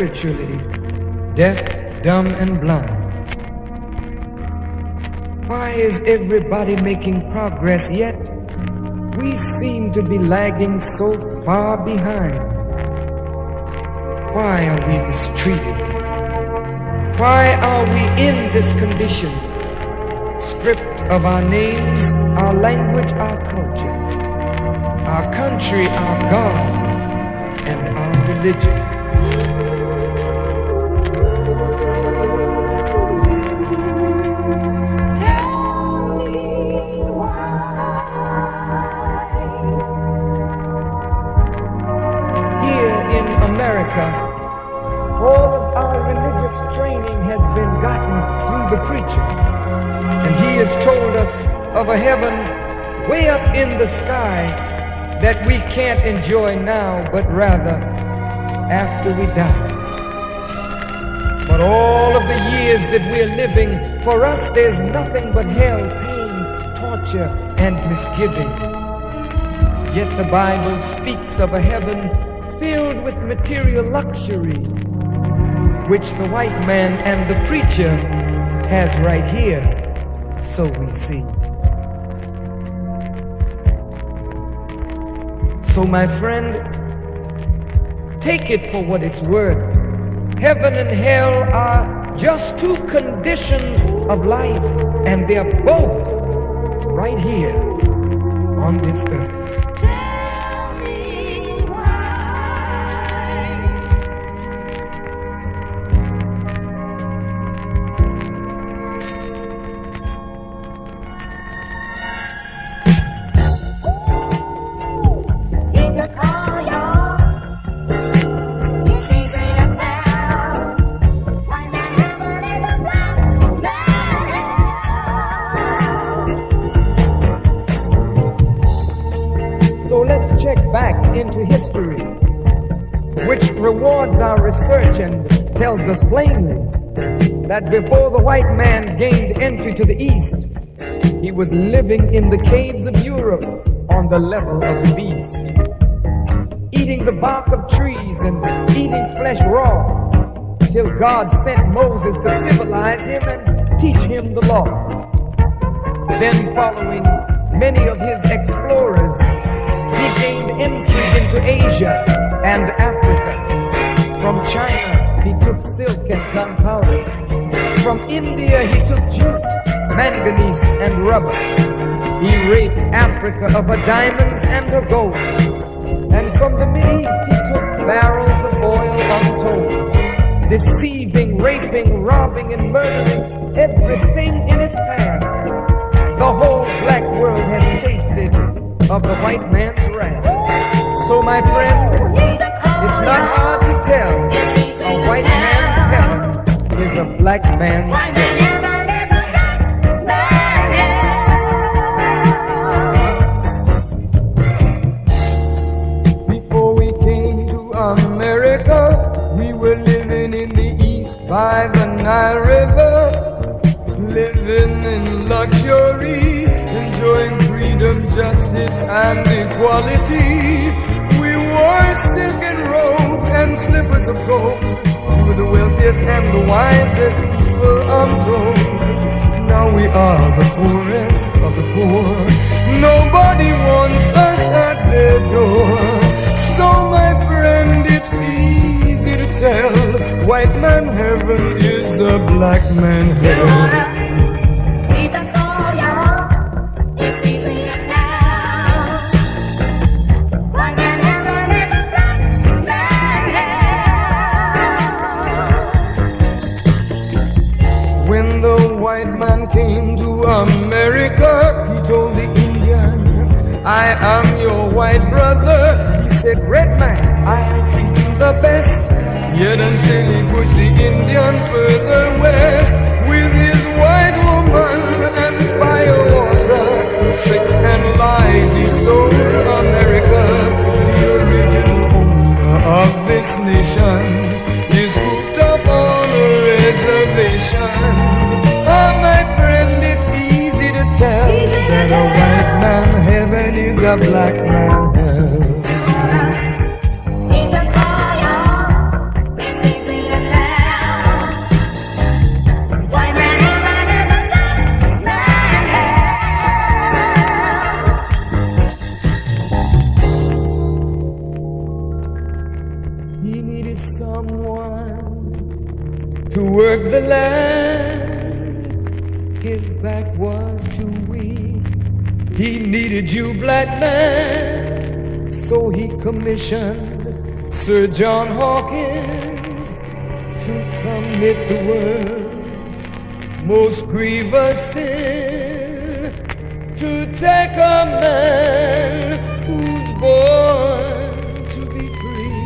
spiritually deaf, dumb, and blind? Why is everybody making progress yet we seem to be lagging so far behind? Why are we mistreated? Why are we in this condition? Stripped of our names, our language, our culture, our country, our God, and our religion. Of a heaven way up in the sky that we can't enjoy now, but rather after we die. But all of the years that we're living, for us there's nothing but hell, pain, torture, and misgiving. Yet the Bible speaks of a heaven filled with material luxury, which the white man and the preacher has right here, so we see. So, my friend, take it for what it's worth. Heaven and hell are just two conditions of life, and they're both right here on this earth. Before the white man gained entry to the East, he was living in the caves of Europe on the level of the beast, eating the bark of trees and eating flesh raw, till God sent Moses to civilize him and teach him the law. Then, following many of his explorers, he gained entry into Asia and Africa. From China, he took silk and gunpowder. From India, he took jute, manganese, and rubber. He raped Africa of her diamonds and her gold. And from the Middle East he took barrels of oil untold, deceiving, raping, robbing, and murdering everything in his path. The whole black world has tasted of the white man's wrath. So, my friend, it's not hard to tell a white is a black man's man. Before we came to America, we were living in the east by the Nile River, living in luxury, enjoying freedom, justice, and equality. We wore silken robes and slippers of gold. We were the wealthiest and the wisest people untold. Now we are the poorest of the poor. Nobody wants us at their door. So, my friend, it's easy to tell. White man heaven is a black man hell. White brother. He said, Red man, I'll treat you the best. Yet until he pushed the Indian further west a black man Sir John Hawkins to commit the world's most grievous sin. To take a man who's born to be free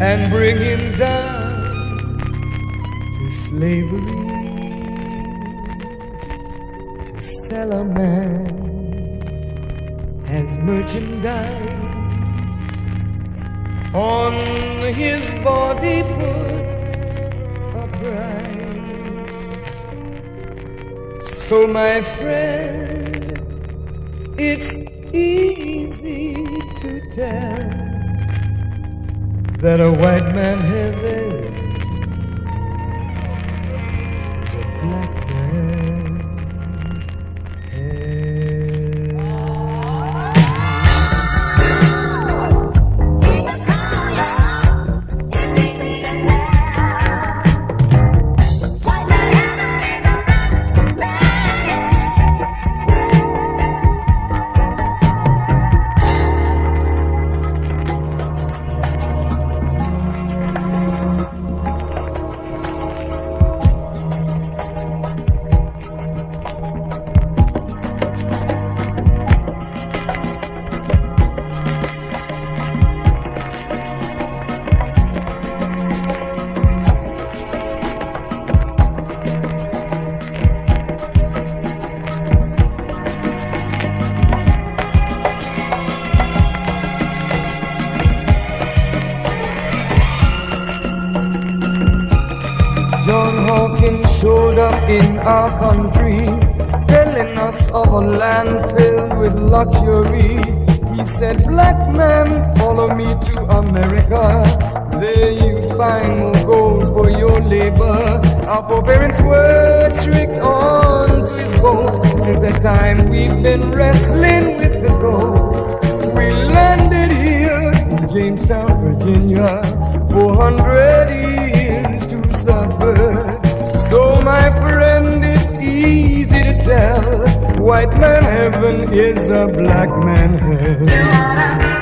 and bring him down to slavery. So my friend, it's easy to tell that a white man heaven is a black man our country, telling us of a land filled with luxury. He said, Black man, follow me to America. There you find more gold for your labor. Our foreparents were tricked on to his boat. Since that time we've been wrestling with the gold. We landed here in Jamestown, Virginia, 400 years to suffer. So, my friend, easy to tell. White man heaven is a black man hell.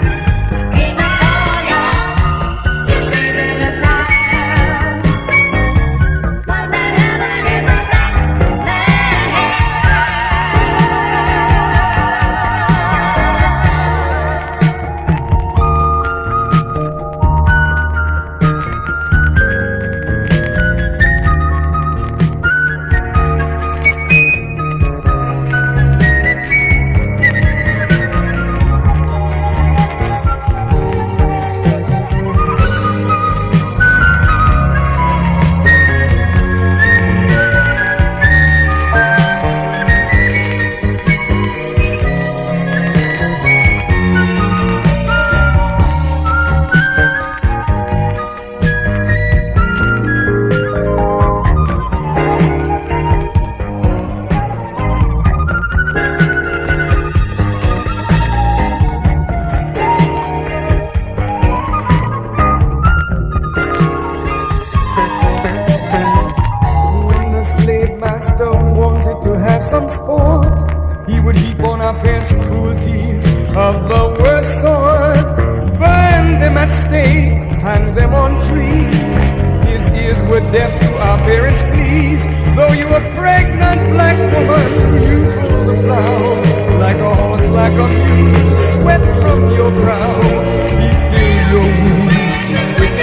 Some sport, he would heap on our parents' cruelties of the worst sort. Burn them at stake, hang them on trees. His ears were deaf to our parents' pleas. Though you were pregnant, black woman, you pulled the plow. Like a horse, like a mule, sweat from your brow. He filled your with.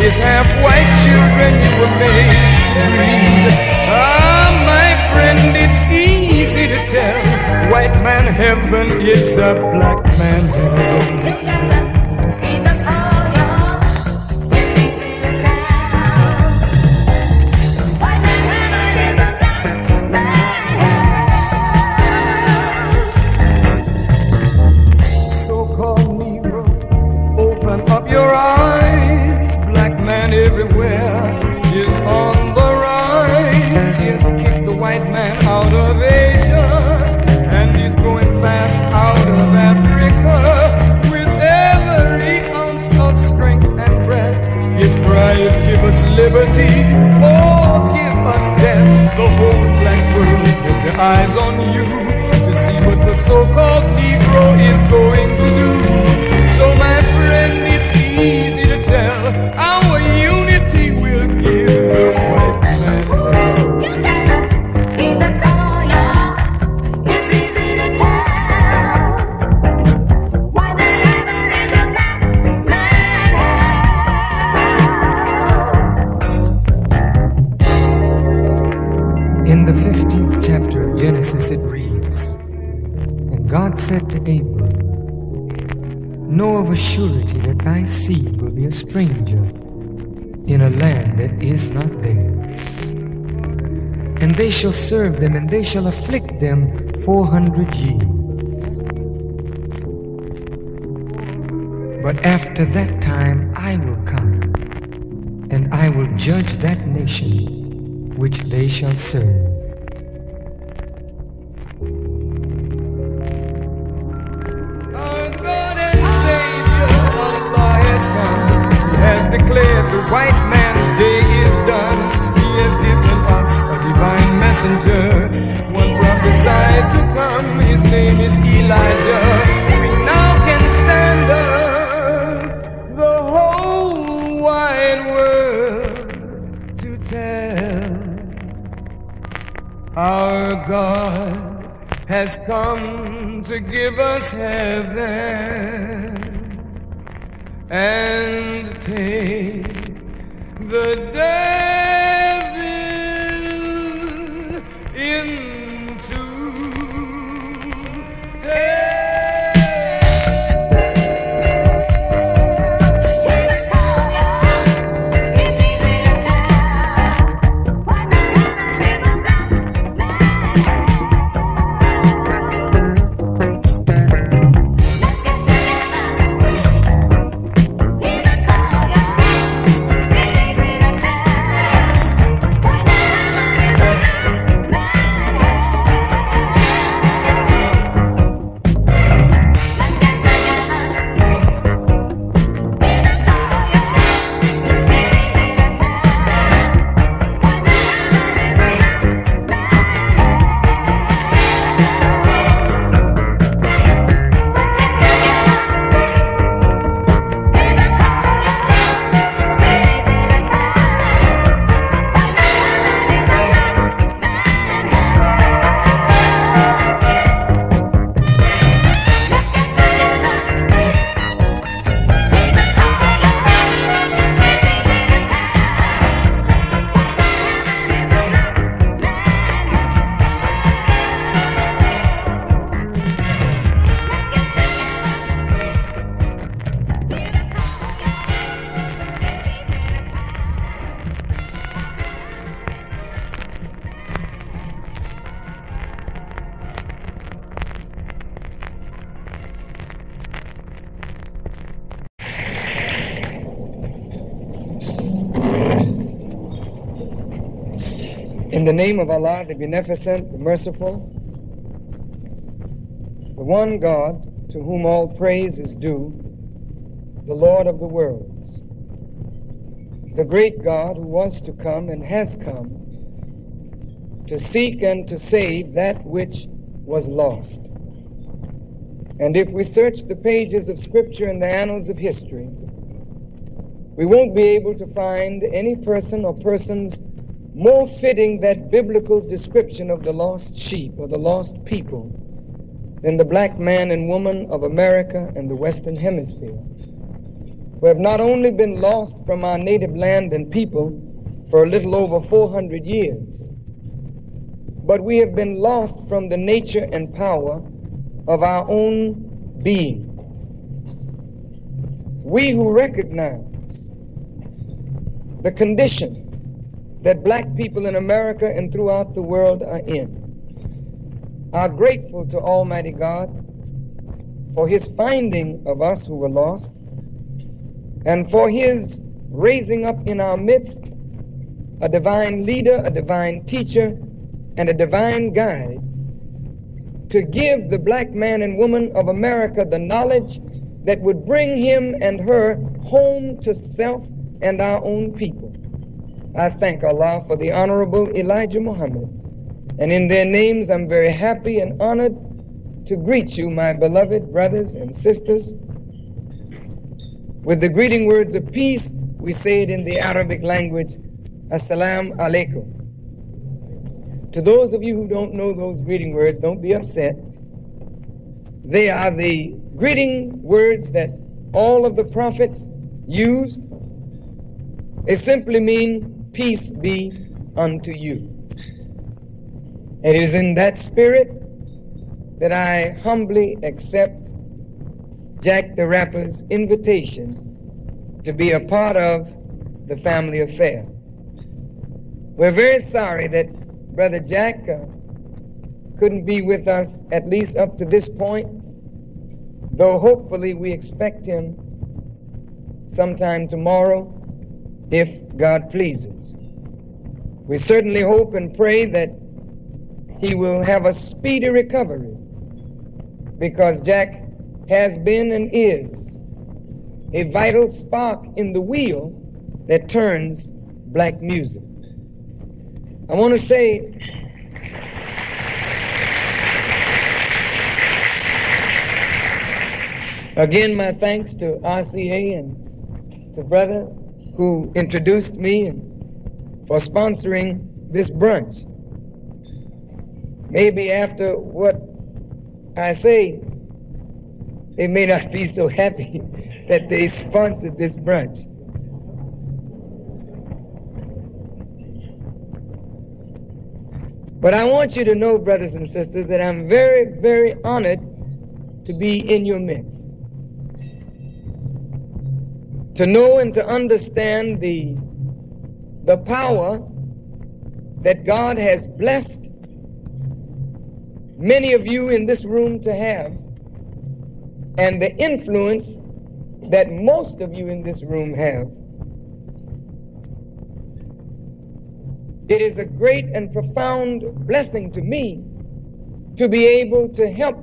His half-white children you were made to read. White man heaven is a black man hell. Stranger in a land that is not theirs. And they shall serve them, and they shall afflict them four hundred years. But after that time I will come, and I will judge that nation which they shall serve. Come to give us heaven and take the devil In the name of Allah, the Beneficent, the Merciful, the one God to whom all praise is due, the Lord of the worlds, the great God who was to come and has come to seek and to save that which was lost. And if we search the pages of Scripture and the annals of history, we won't be able to find any person or persons more fitting that biblical description of the lost sheep or the lost people than the black man and woman of America and the Western Hemisphere, who have not only been lost from our native land and people for a little over 400 years, but we have been lost from the nature and power of our own being. We who recognize the condition that black people in America and throughout the world are in are grateful to Almighty God for His finding of us who were lost and for His raising up in our midst a divine leader, a divine teacher, and a divine guide to give the black man and woman of America the knowledge that would bring him and her home to self and our own people. I thank Allah for the Honorable Elijah Muhammad. And in their names, I'm very happy and honored to greet you, my beloved brothers and sisters. With the greeting words of peace, we say it in the Arabic language, Assalamu alaikum. To those of you who don't know those greeting words, don't be upset. They are the greeting words that all of the prophets used. They simply mean, Peace be unto you. It is in that spirit that I humbly accept Jack the Rapper's invitation to be a part of the family affair. We're very sorry that Brother Jack uh, couldn't be with us at least up to this point, though hopefully we expect him sometime tomorrow if God pleases. We certainly hope and pray that he will have a speedy recovery because Jack has been and is a vital spark in the wheel that turns black music. I want to say again my thanks to RCA and to brother who introduced me for sponsoring this brunch. Maybe after what I say, they may not be so happy that they sponsored this brunch. But I want you to know, brothers and sisters, that I'm very, very honored to be in your midst. To know and to understand the, the power that God has blessed many of you in this room to have, and the influence that most of you in this room have. It is a great and profound blessing to me to be able to help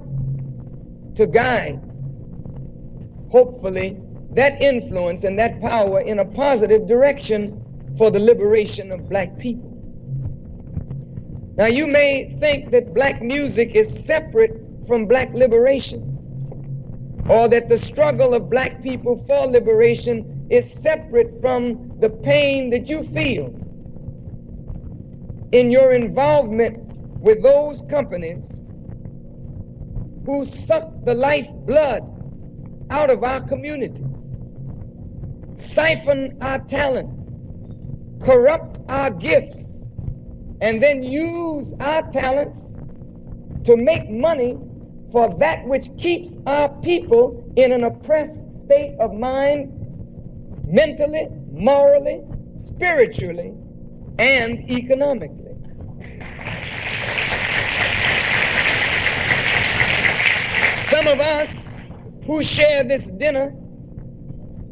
to guide, hopefully, that influence and that power in a positive direction for the liberation of black people. Now, you may think that black music is separate from black liberation, or that the struggle of black people for liberation is separate from the pain that you feel in your involvement with those companies who suck the lifeblood out of our communities, siphon our talent, corrupt our gifts, and then use our talents to make money for that which keeps our people in an oppressed state of mind, mentally, morally, spiritually, and economically. Some of us who share this dinner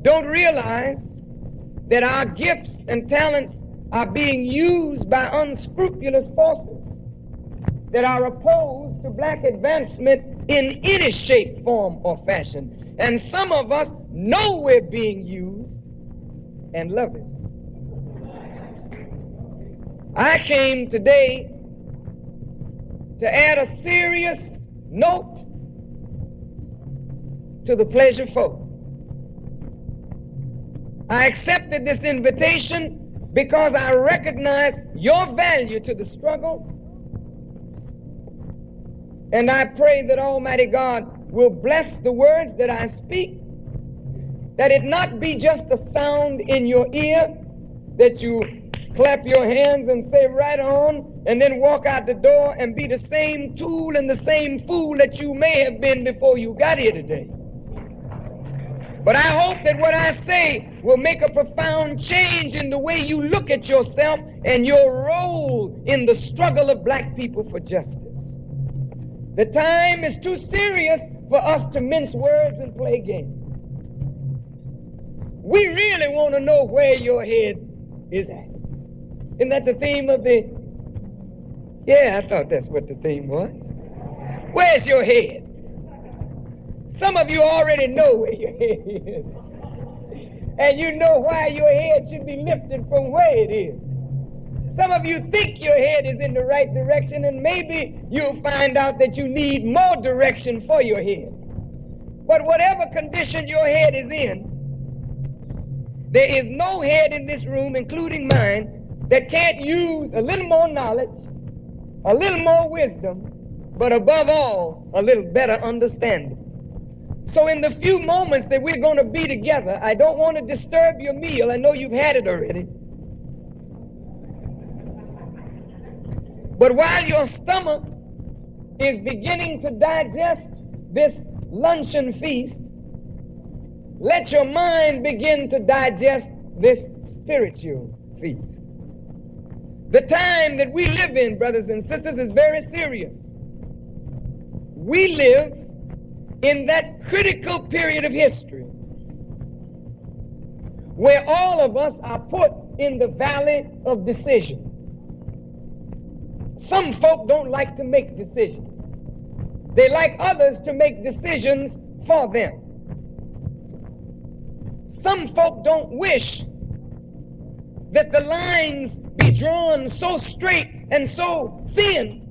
don't realize that our gifts and talents are being used by unscrupulous forces that are opposed to black advancement in any shape, form, or fashion. And some of us know we're being used and love it. I came today to add a serious note to the pleasure folk. I accepted this invitation because I recognize your value to the struggle. And I pray that Almighty God will bless the words that I speak, that it not be just a sound in your ear, that you clap your hands and say right on, and then walk out the door and be the same tool and the same fool that you may have been before you got here today. But I hope that what I say will make a profound change in the way you look at yourself and your role in the struggle of black people for justice. The time is too serious for us to mince words and play games. We really want to know where your head is at. Isn't that the theme of the? Yeah, I thought that's what the theme was. Where's your head? Some of you already know where your head is. And you know why your head should be lifted from where it is. Some of you think your head is in the right direction, and maybe you'll find out that you need more direction for your head. But whatever condition your head is in, there is no head in this room, including mine, that can't use a little more knowledge, a little more wisdom, but above all, a little better understanding. So, in the few moments that we're going to be together, I don't want to disturb your meal. I know you've had it already. But while your stomach is beginning to digest this luncheon feast, let your mind begin to digest this spiritual feast. The time that we live in, brothers and sisters, is very serious. We live in that critical period of history where all of us are put in the valley of decision. Some folk don't like to make decisions. They like others to make decisions for them. Some folk don't wish that the lines be drawn so straight and so thin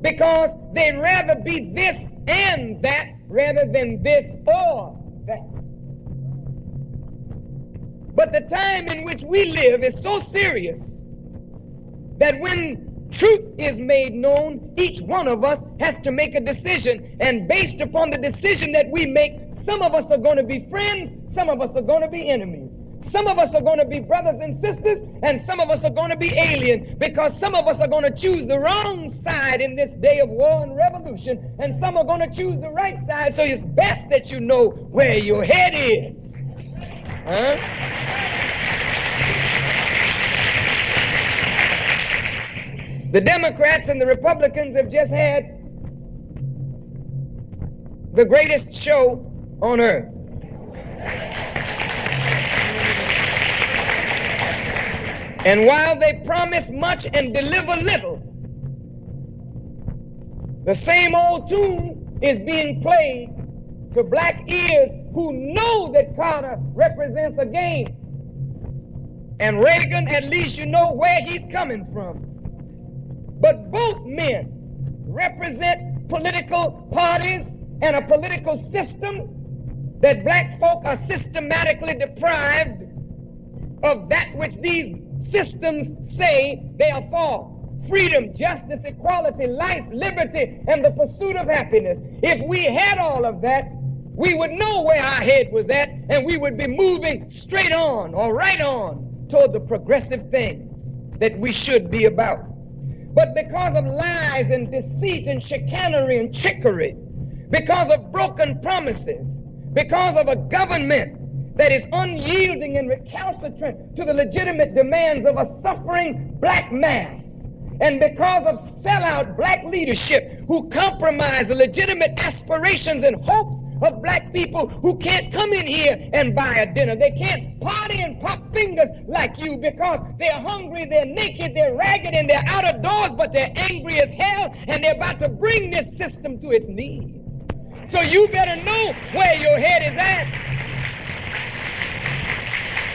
because they'd rather be this and that rather than this or that. But the time in which we live is so serious that when truth is made known, each one of us has to make a decision. And based upon the decision that we make, some of us are going to be friends, some of us are going to be enemies. Some of us are going to be brothers and sisters, and some of us are going to be alien because some of us are going to choose the wrong side in this day of war and revolution, and some are going to choose the right side. So it's best that you know where your head is. Huh? The Democrats and the Republicans have just had the greatest show on earth. And while they promise much and deliver little, the same old tune is being played to black ears who know that Carter represents a game. And Reagan, at least you know where he's coming from. But both men represent political parties and a political system that black folk are systematically deprived of that which these systems say they are for freedom, justice, equality, life, liberty, and the pursuit of happiness. If we had all of that, we would know where our head was at and we would be moving straight on or right on toward the progressive things that we should be about. But because of lies and deceit and chicanery and trickery, because of broken promises, because of a government that is unyielding and recalcitrant to the legitimate demands of a suffering black mass. And because of sellout black leadership who compromise the legitimate aspirations and hopes of black people who can't come in here and buy a dinner. They can't party and pop fingers like you because they're hungry, they're naked, they're ragged, and they're out of doors, but they're angry as hell, and they're about to bring this system to its knees. So you better know where your head is at.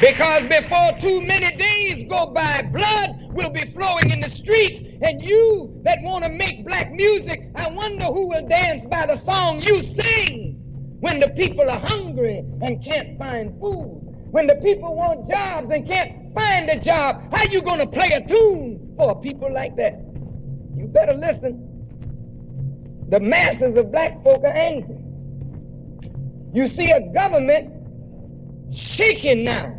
Because before too many days go by, blood will be flowing in the streets. And you that want to make black music, I wonder who will dance by the song you sing when the people are hungry and can't find food. When the people want jobs and can't find a job, how you going to play a tune for people like that? You better listen. The masses of black folk are angry. You see a government shaking now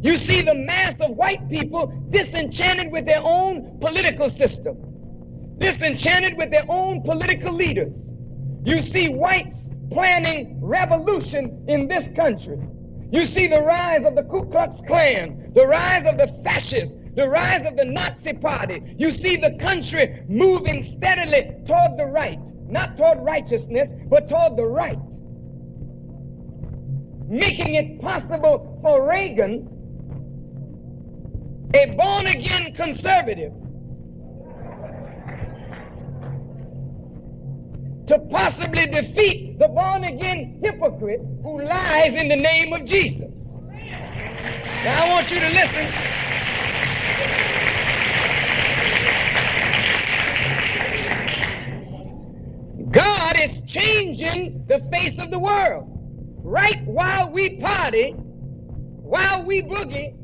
you see the mass of white people disenchanted with their own political system, disenchanted with their own political leaders. You see whites planning revolution in this country. You see the rise of the Ku Klux Klan, the rise of the fascists, the rise of the Nazi Party. You see the country moving steadily toward the right, not toward righteousness, but toward the right. Making it possible for Reagan a born again conservative to possibly defeat the born again hypocrite who lies in the name of Jesus. Now, I want you to listen. God is changing the face of the world. Right while we party, while we boogie,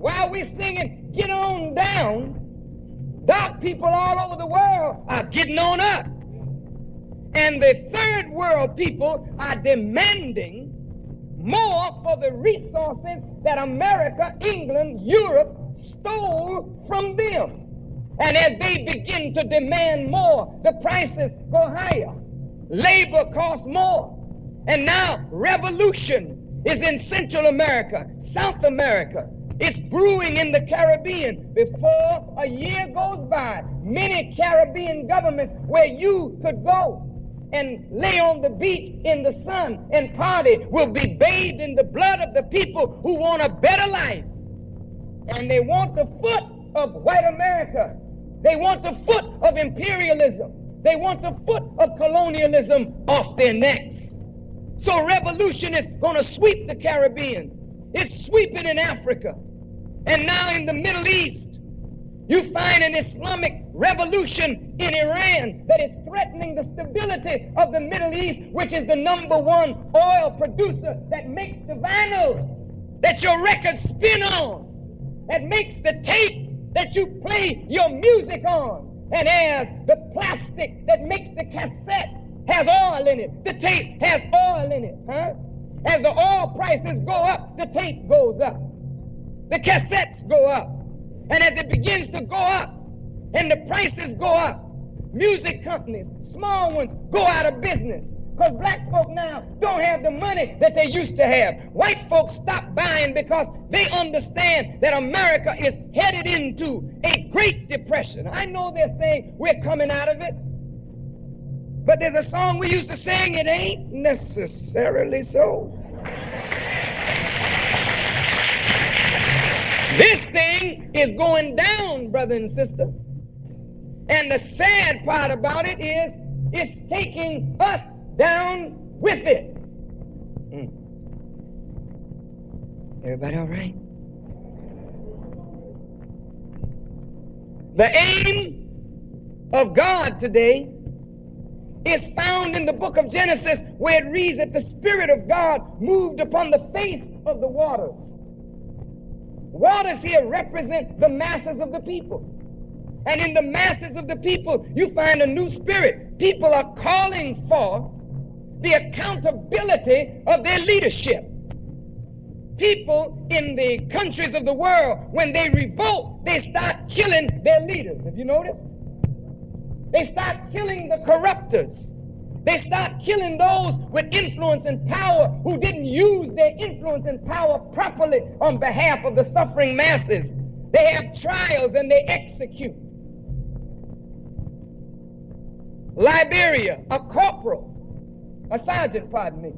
while we're singing, get on down, dark people all over the world are getting on up. And the third world people are demanding more for the resources that America, England, Europe stole from them. And as they begin to demand more, the prices go higher. Labor costs more. And now revolution is in Central America, South America. It's brewing in the Caribbean. Before a year goes by, many Caribbean governments where you could go and lay on the beach in the sun and party will be bathed in the blood of the people who want a better life. And they want the foot of white America. They want the foot of imperialism. They want the foot of colonialism off their necks. So revolution is going to sweep the Caribbean. It's sweeping in Africa. And now in the Middle East, you find an Islamic revolution in Iran that is threatening the stability of the Middle East, which is the number one oil producer that makes the vinyl that your records spin on, that makes the tape that you play your music on. And as the plastic that makes the cassette has oil in it, the tape has oil in it, huh? As the oil prices go up, the tape goes up. The cassettes go up. And as it begins to go up and the prices go up, music companies, small ones, go out of business. Because black folk now don't have the money that they used to have. White folks stop buying because they understand that America is headed into a Great Depression. I know they're saying we're coming out of it. But there's a song we used to sing, it ain't necessarily so. This thing is going down, brother and sister. And the sad part about it is it's taking us down with it. Mm. Everybody all right? The aim of God today is found in the book of Genesis where it reads that the Spirit of God moved upon the face of the waters. Waters here represent the masses of the people. And in the masses of the people, you find a new spirit. People are calling for the accountability of their leadership. People in the countries of the world, when they revolt, they start killing their leaders. Have you noticed? They start killing the corruptors. They start killing those with influence and power who didn't use their influence and power properly on behalf of the suffering masses. They have trials and they execute. Liberia, a corporal a sergeant, pardon me,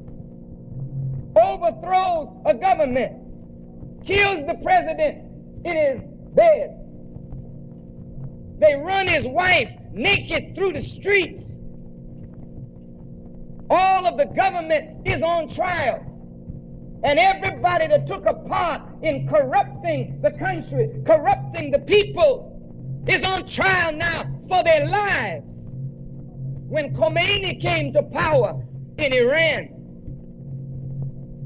overthrows a government, kills the president in his bed. They run his wife naked through the streets. All of the government is on trial. And everybody that took a part in corrupting the country, corrupting the people, is on trial now for their lives. When Khomeini came to power, in Iran.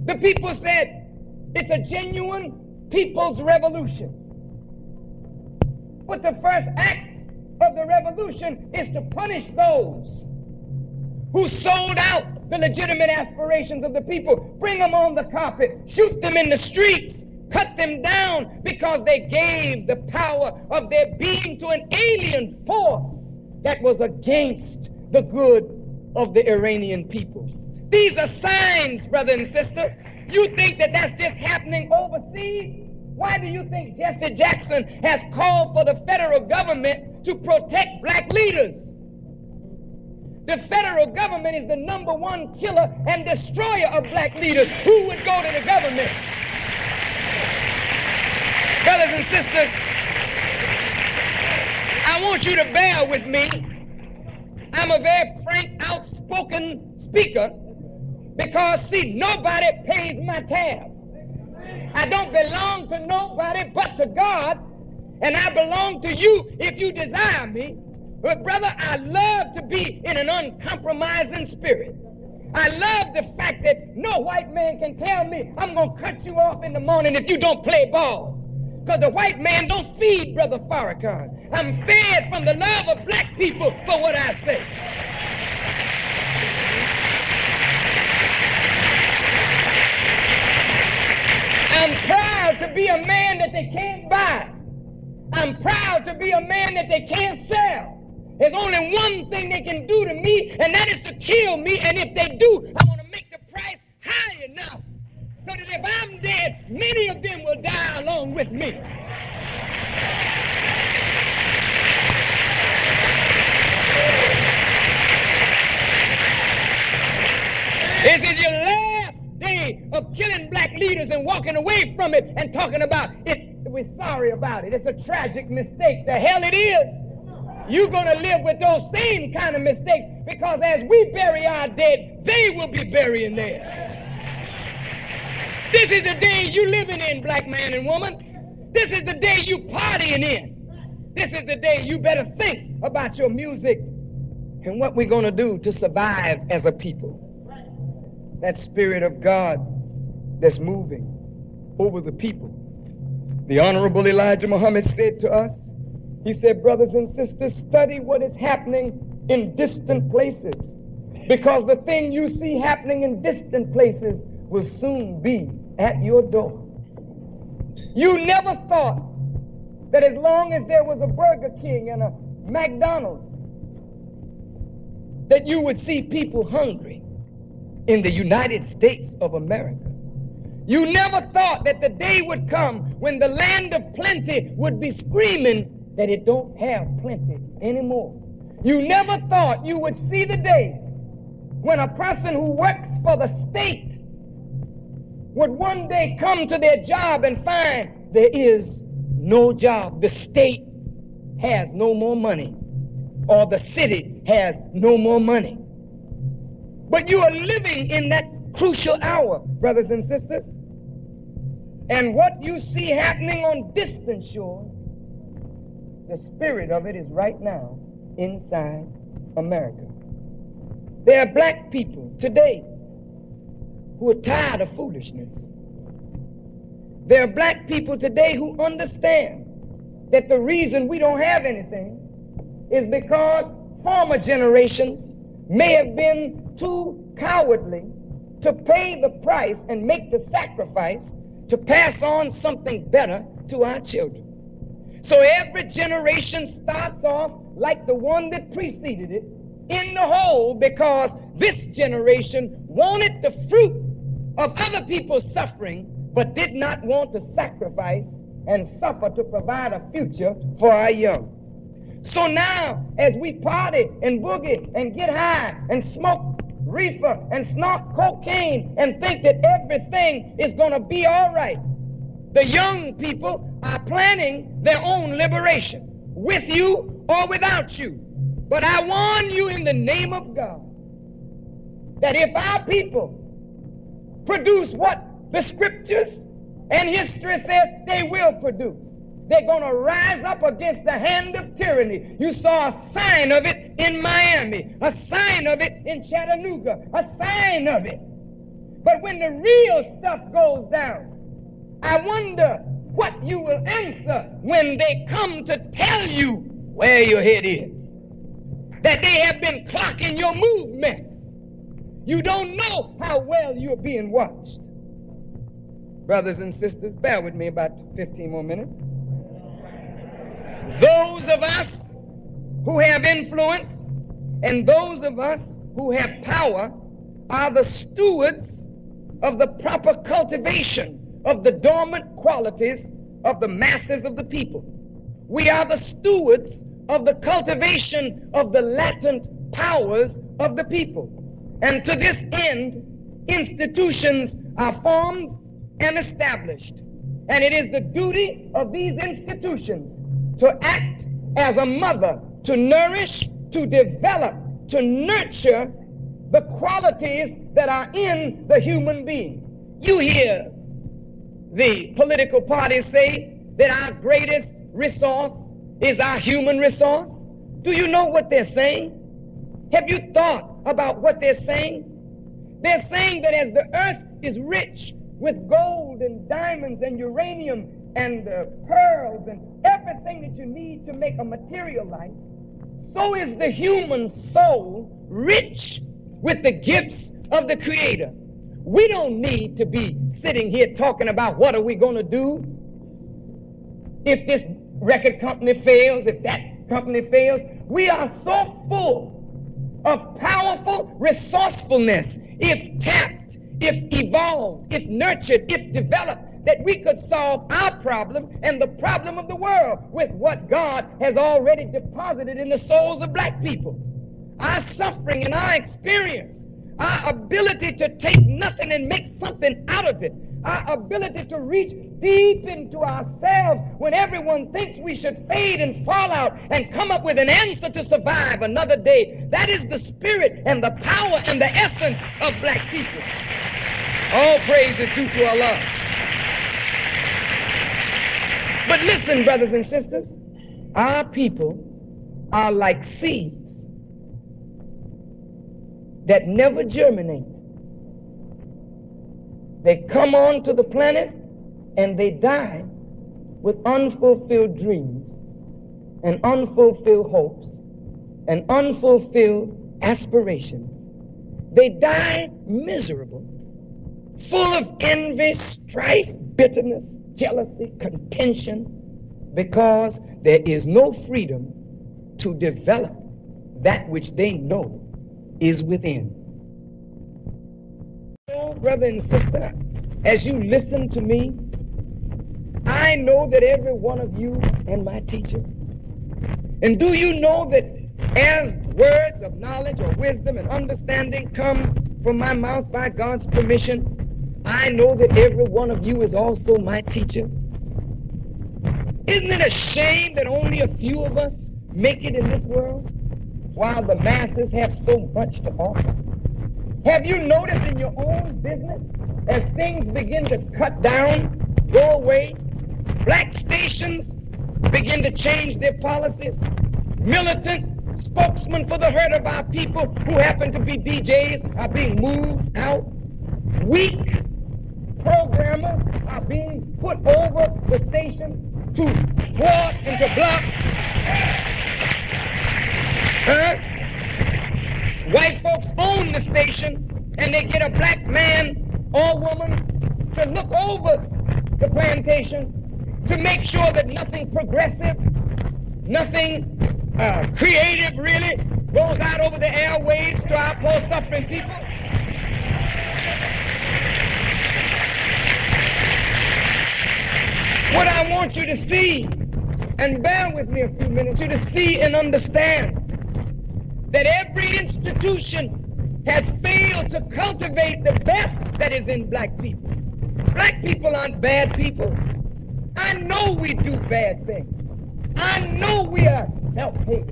The people said it's a genuine people's revolution. But the first act of the revolution is to punish those who sold out the legitimate aspirations of the people. Bring them on the carpet, shoot them in the streets, cut them down because they gave the power of their being to an alien force that was against the good of the Iranian people. These are signs, brother and sister. You think that that's just happening overseas? Why do you think Jesse Jackson has called for the federal government to protect black leaders? The federal government is the number one killer and destroyer of black leaders. Who would go to the government? Brothers and sisters, I want you to bear with me I'm a very frank, outspoken speaker because, see, nobody pays my tab. I don't belong to nobody but to God, and I belong to you if you desire me. But, brother, I love to be in an uncompromising spirit. I love the fact that no white man can tell me I'm going to cut you off in the morning if you don't play ball. Because the white man don't feed Brother Farrakhan. I'm fed from the love of black people for what I say. I'm proud to be a man that they can't buy. I'm proud to be a man that they can't sell. There's only one thing they can do to me, and that is to kill me. And if they do, I want to make the price high enough so that if I'm dead, many of them will die along with me. This is your last day of killing black leaders and walking away from it and talking about it. We're sorry about it. It's a tragic mistake. The hell it is. You're going to live with those same kind of mistakes because as we bury our dead, they will be burying theirs. This is the day you're living in, black man and woman. This is the day you partying in. This is the day you better think about your music and what we're going to do to survive as a people. That spirit of God that's moving over the people. The Honorable Elijah Muhammad said to us, he said, brothers and sisters, study what is happening in distant places. Because the thing you see happening in distant places will soon be at your door. You never thought that as long as there was a Burger King and a McDonald's, that you would see people hungry in the United States of America. You never thought that the day would come when the land of plenty would be screaming that it don't have plenty anymore. You never thought you would see the day when a person who works for the state would one day come to their job and find there is no job. The state has no more money, or the city has no more money. But you are living in that crucial hour, brothers and sisters. And what you see happening on distant shores, the spirit of it is right now inside America. There are black people today who are tired of foolishness. There are black people today who understand that the reason we don't have anything is because former generations may have been too cowardly to pay the price and make the sacrifice to pass on something better to our children. So every generation starts off like the one that preceded it in the hole because this generation wanted the fruit of other people's suffering but did not want to sacrifice and suffer to provide a future for our young. So now, as we party and boogie and get high and smoke reefer and snort cocaine and think that everything is going to be all right, the young people are planning their own liberation with you or without you. But I warn you in the name of God that if our people produce what the scriptures and history says they will produce, they're going to rise up against the hand of tyranny. You saw a sign of it in Miami, a sign of it in Chattanooga, a sign of it. But when the real stuff goes down, I wonder what you will answer when they come to tell you where your head is. That they have been clocking your movements. You don't know how well you're being watched. Brothers and sisters, bear with me about 15 more minutes. Those of us who have influence and those of us who have power are the stewards of the proper cultivation of the dormant qualities of the masses of the people. We are the stewards of the cultivation of the latent powers of the people. And to this end, institutions are formed and established. And it is the duty of these institutions to act as a mother, to nourish, to develop, to nurture the qualities that are in the human being. You hear the political parties say that our greatest resource is our human resource? Do you know what they're saying? Have you thought about what they're saying? They're saying that as the earth is rich with gold and diamonds and uranium and uh, pearls and everything that you need to make a material life, so is the human soul rich with the gifts of the Creator. We don't need to be sitting here talking about what are we going to do if this record company fails, if that company fails. We are so full of powerful resourcefulness if tapped, if evolved, if nurtured, if developed, that we could solve our problem and the problem of the world with what God has already deposited in the souls of black people. Our suffering and our experience, our ability to take nothing and make something out of it, our ability to reach deep into ourselves when everyone thinks we should fade and fall out and come up with an answer to survive another day. That is the spirit and the power and the essence of black people. All praise is due to Allah. But listen, brothers and sisters, our people are like seeds that never germinate. They come onto the planet and they die with unfulfilled dreams and unfulfilled hopes and unfulfilled aspirations. They die miserable, full of envy, strife, bitterness, jealousy, contention, because there is no freedom to develop that which they know is within. So, brother and sister, as you listen to me, I know that every one of you and my teacher. And do you know that as words of knowledge or wisdom and understanding come from my mouth by God's permission, I know that every one of you is also my teacher. Isn't it a shame that only a few of us make it in this world while the masses have so much to offer? Have you noticed in your own business as things begin to cut down, go away, black stations begin to change their policies, militant spokesmen for the hurt of our people who happen to be DJs are being moved out, weak programmers are being put over the station to thwart and to block. Huh? White folks own the station and they get a black man or woman to look over the plantation to make sure that nothing progressive, nothing uh, creative really goes out over the airwaves to our poor suffering people. What I want you to see, and bear with me a few minutes, you to see and understand that every institution has failed to cultivate the best that is in black people. Black people aren't bad people. I know we do bad things. I know we are self-haters.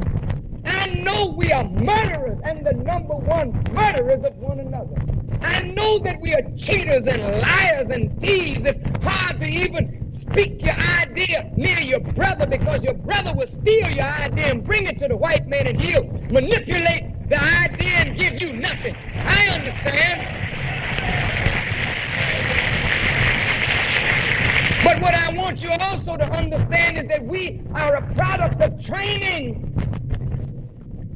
I know we are murderers and the number one murderers of one another. I know that we are cheaters and liars and thieves. It's hard to even speak your idea near your brother because your brother will steal your idea and bring it to the white man and he'll manipulate the idea and give you nothing. I understand. But what I want you also to understand is that we are a product of training.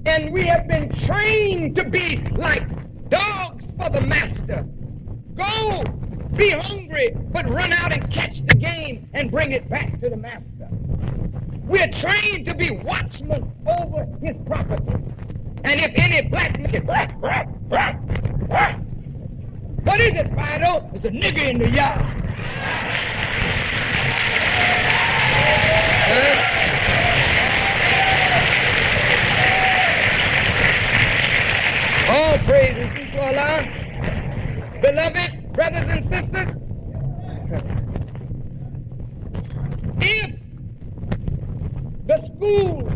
And we have been trained to be like dogs for the master. Go, be hungry, but run out and catch the game and bring it back to the master. We're trained to be watchmen over his property. And if any black nigga, what is it, Fido? It's a nigger in the yard. All praises be to Allah. Beloved brothers and sisters, if the schools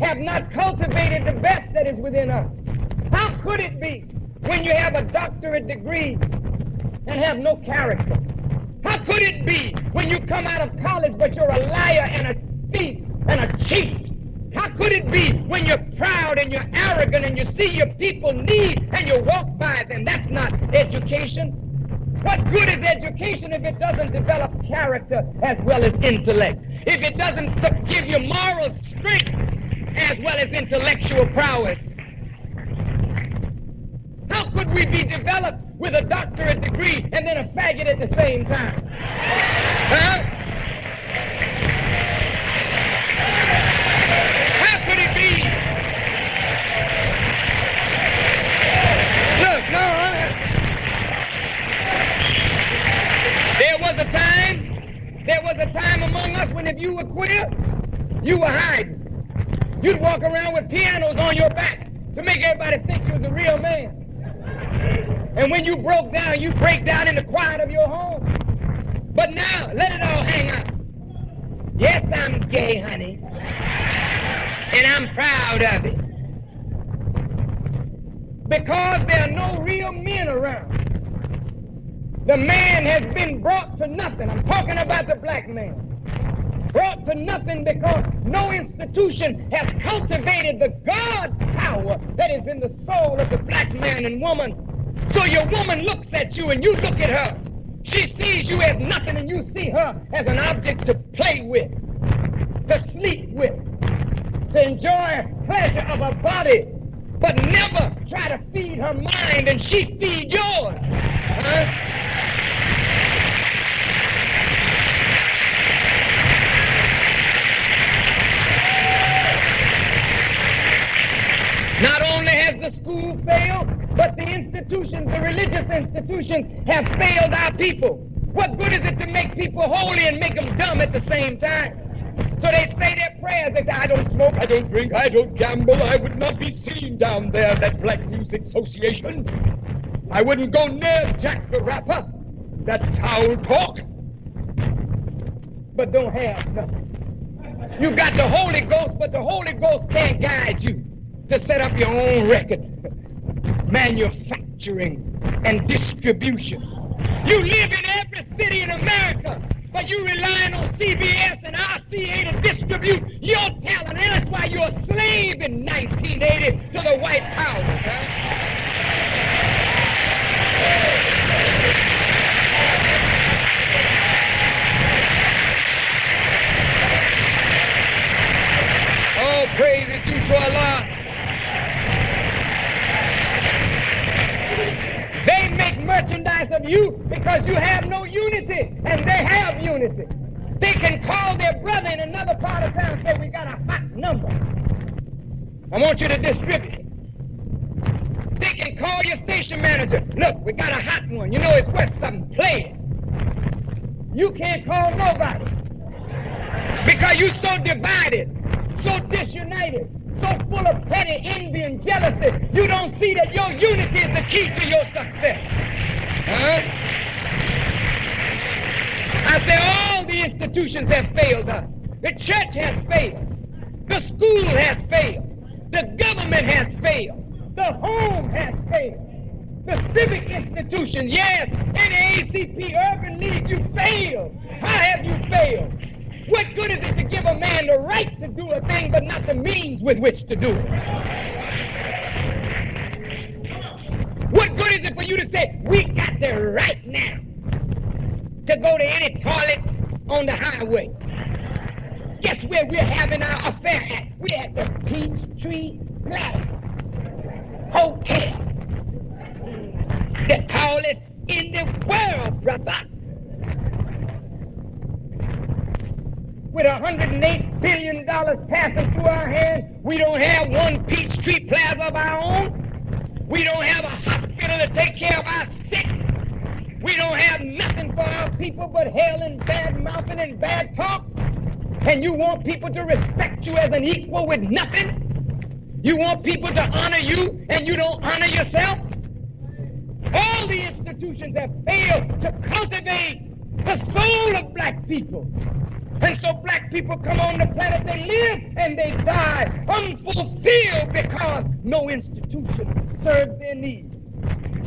have not cultivated the best that is within us, how could it be when you have a doctorate degree and have no character? How could it be when you come out of college but you're a liar and a thief and a cheat? How could it be when you're proud and you're arrogant and you see your people need and you walk by them? That's not education. What good is education if it doesn't develop character as well as intellect? If it doesn't give you moral strength as well as intellectual prowess? How could we be developed with a doctorate degree and then a faggot at the same time? Huh? Was a time among us when if you were queer, you were hiding. You'd walk around with pianos on your back to make everybody think you was a real man. And when you broke down, you break down in the quiet of your home. But now, let it all hang out. Yes, I'm gay, honey. And I'm proud of it. Because there are no real men around. The man has been brought to nothing. I'm talking about the black man. Brought to nothing because no institution has cultivated the God power that is in the soul of the black man and woman. So your woman looks at you and you look at her. She sees you as nothing and you see her as an object to play with, to sleep with, to enjoy pleasure of her body, but never try to feed her mind and she feed yours. Huh? Not only has the school failed, but the institutions, the religious institutions, have failed our people. What good is it to make people holy and make them dumb at the same time? So they say their prayers. They say, I don't smoke, I don't drink, I don't gamble, I would not be seen down there at that Black Music Association. I wouldn't go near Jack the Rapper. That's foul talk. But don't have nothing. You got the Holy Ghost, but the Holy Ghost can't guide you to set up your own record, manufacturing, and distribution. You live in every city in America, but you relying on CBS and RCA to distribute your talent, and that's why you're a slave in 1980 to the white power. huh? Praise is due to Allah. They make merchandise of you because you have no unity, and they have unity. They can call their brother in another part of town and say, We got a hot number. I want you to distribute it. They can call your station manager. Look, we got a hot one. You know it's worth something. Play it. You can't call nobody because you're so divided, so disunited, so full of petty envy and jealousy. You don't see that your unity is the key to success. Huh? I say all the institutions have failed us. The church has failed. The school has failed. The government has failed. The home has failed. The civic institutions, yes, NAACP, Urban League, you failed. How have you failed? What good is it to give a man the right to do a thing but not the means with which to do it? What good is it for you to say, we got the right now to go to any toilet on the highway? Guess where we're having our affair at? We're at the Peachtree Plaza Hotel. The tallest in the world, brother. with $108 billion passing through our hands, we don't have one Peachtree Plaza of our own. We don't have a hospital to take care of our sick. We don't have nothing for our people but hell and bad mouthing and bad talk. And you want people to respect you as an equal with nothing? You want people to honor you and you don't honor yourself? All the institutions have failed to cultivate the soul of black people. And so black people come on the planet, they live and they die unfulfilled because no institution serves their needs.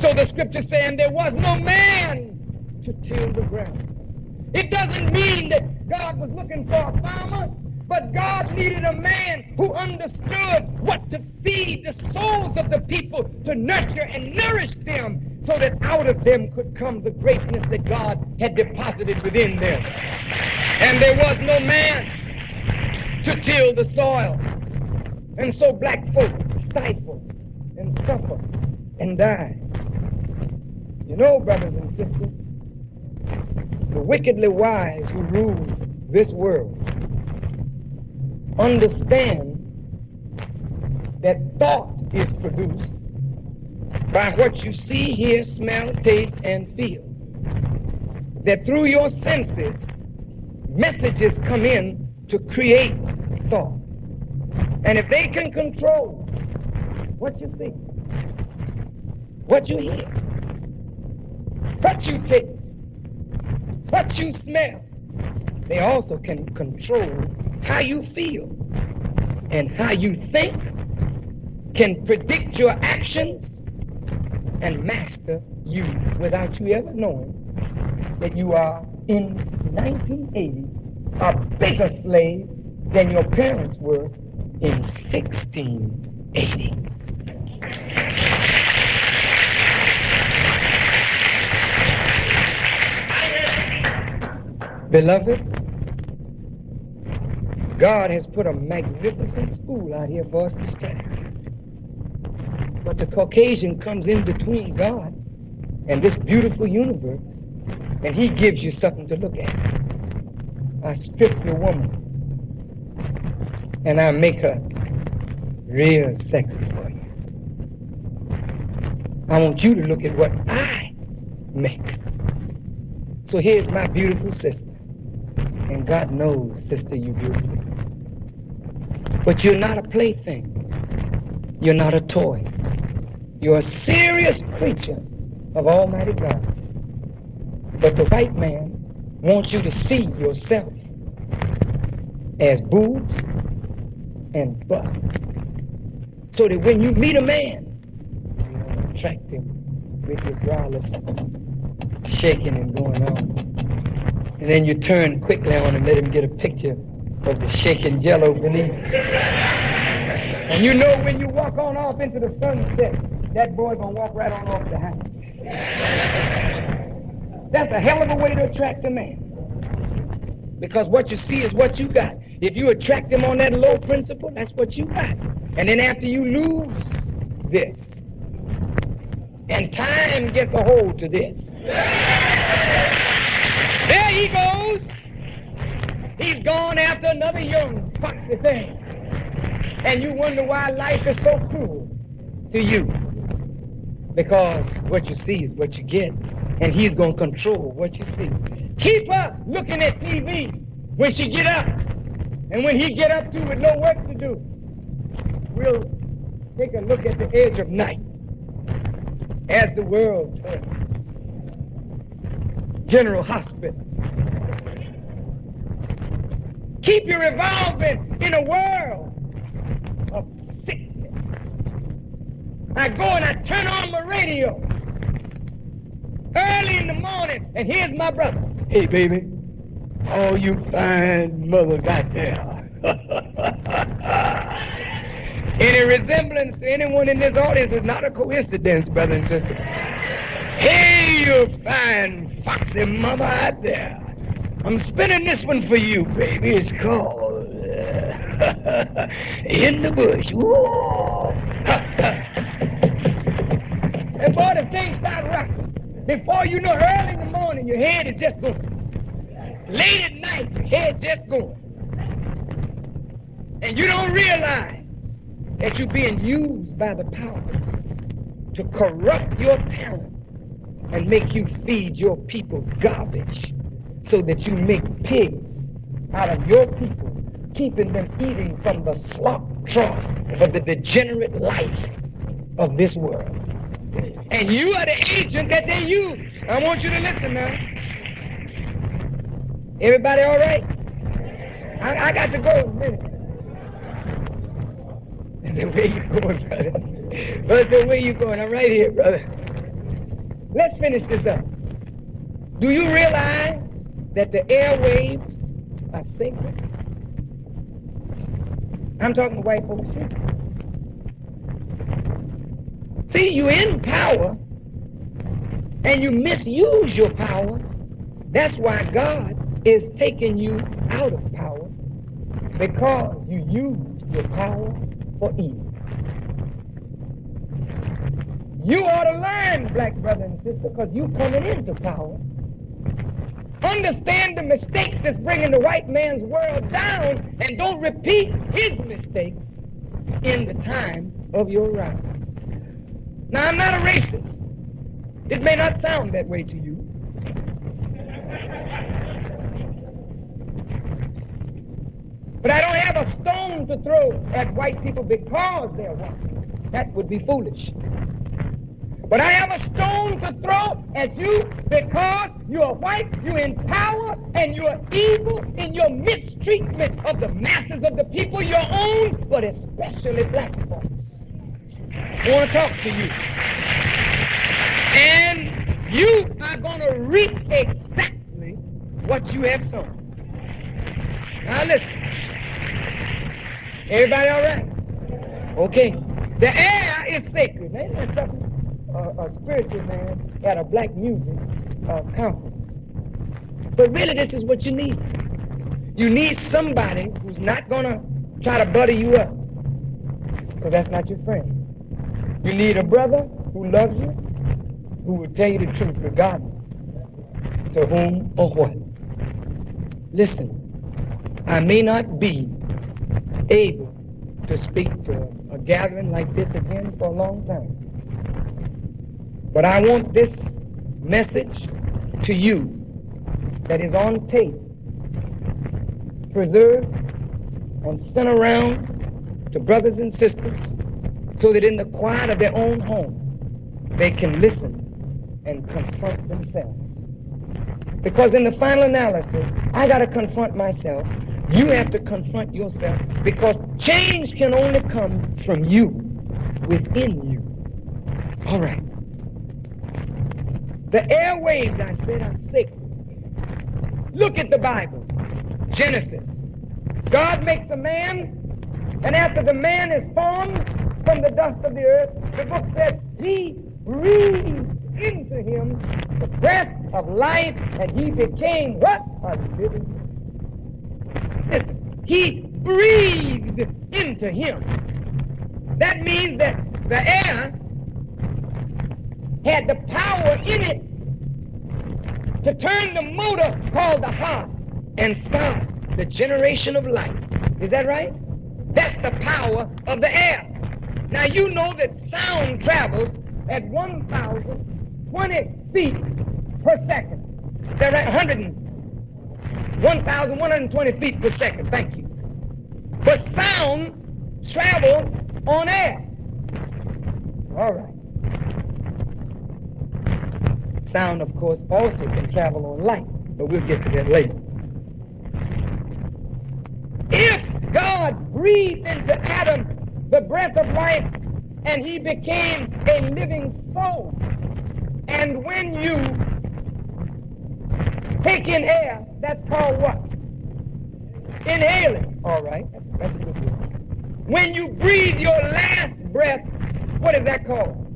So the scripture saying there was no man to till the ground. It doesn't mean that God was looking for a farmer But God needed a man who understood what to feed the souls of the people, to nurture and nourish them, so that out of them could come the greatness that God had deposited within them. And there was no man to till the soil. And so black folks stifle and suffer and die. You know, brothers and sisters, the wickedly wise who rule this world understand that thought is produced by what you see, hear, smell, taste, and feel. That through your senses, messages come in to create thought. And if they can control what you think, what you hear, what you taste, what you smell, they also can control how you feel and how you think, can predict your actions and master you without you ever knowing that you are in 1980 a bigger slave than your parents were in 1680. Beloved, God has put a magnificent school out here for us to study. But the Caucasian comes in between God and this beautiful universe, and he gives you something to look at. I strip your woman, and I make her real sexy for you. I want you to look at what I make. So here's my beautiful sister. And God knows, sister, you beautiful. But you're not a plaything. You're not a toy. You're a serious creature of Almighty God. But the white man wants you to see yourself as boobs and butt. So that when you meet a man, you attract him with your braless shaking and going on. And then you turn quickly on and let him get a picture of the shaking jello beneath. And you know when you walk on off into the sunset, that boy gonna walk right on off behind you. That's a hell of a way to attract a man. Because what you see is what you got. If you attract him on that low principle, that's what you got. And then after you lose this, and time gets a hold to this, there he goes. He's gone after another young foxy thing. And you wonder why life is so cruel to you. Because what you see is what you get. And he's going to control what you see. Keep her looking at TV when she get up. And when he get up too with no work to do. We'll take a look at the edge of night as the world turns. General Hospital. Keep you revolving in a world of sickness. I go and I turn on the radio early in the morning, and here's my brother. Hey, baby, all you fine mothers out there. Any resemblance to anyone in this audience is not a coincidence, brother and sister. Hey, you fine foxy mother out there. I'm spinning this one for you, baby. It's called uh, In the Bush. And boy, the thing start rocking. Before you know, early in the morning, your head is just going. Late at night, your head just going. And you don't realize that you're being used by the powers to corrupt your talent and make you feed your people garbage so that you make pigs out of your people, keeping them eating from the slop trough of the degenerate life of this world. And you are the agent that they use. I want you to listen now. Everybody all right? I, I got to go in a minute. I said, where you going, brother? Brother said, where you going? I'm right here, brother. Let's finish this up. Do you realize that the airwaves are sacred? I'm talking to white folks too. See, you in power and you misuse your power. That's why God is taking you out of power because you use your power for evil. You ought to learn, black brother and sister, because you coming into power. Understand the mistakes that's bringing the white man's world down and don't repeat his mistakes in the time of your rise. Now, I'm not a racist. It may not sound that way to you. But I don't have a stone to throw at white people because they're white. That would be foolish. But I have a stone to throw at you because you're white, you're in power, and you're evil in your mistreatment of the masses of the people, your own, but especially black folks. I want to talk to you. And you are going to reap exactly what you have sown. Now listen. Everybody all right? Okay. The air is sacred. Ain't that something? A, a spiritual man at a black music uh, conference. But really, this is what you need. You need somebody who's not going to try to butter you up. Because that's not your friend. You need a brother who loves you, who will tell you the truth regardless to whom or what. Listen, I may not be able to speak to a gathering like this again for a long time. But I want this message to you that is on tape, preserved and sent around to brothers and sisters so that in the quiet of their own home they can listen and confront themselves. Because in the final analysis, I got to confront myself. You have to confront yourself because change can only come from you, within you. All right. The airwaves, I said, are sacred. Look at the Bible. Genesis. God makes a man, and after the man is formed from the dust of the earth, the book says he breathed into him the breath of life, and he became what? A living. Listen, he breathed into him. That means that the air had the power in it to turn the motor called the heart and start the generation of life. Is that right? That's the power of the air. Now you know that sound travels at 1,020 feet per second. They're at 100 1,120 feet per second. Thank you. But sound travels on air. All right. Sound, of course, also can travel on light, but we'll get to that later. If God breathed into Adam the breath of life and he became a living soul, and when you take in air, that's called what? Inhaling. All right, that's, that's a good word. When you breathe your last breath, what is that called?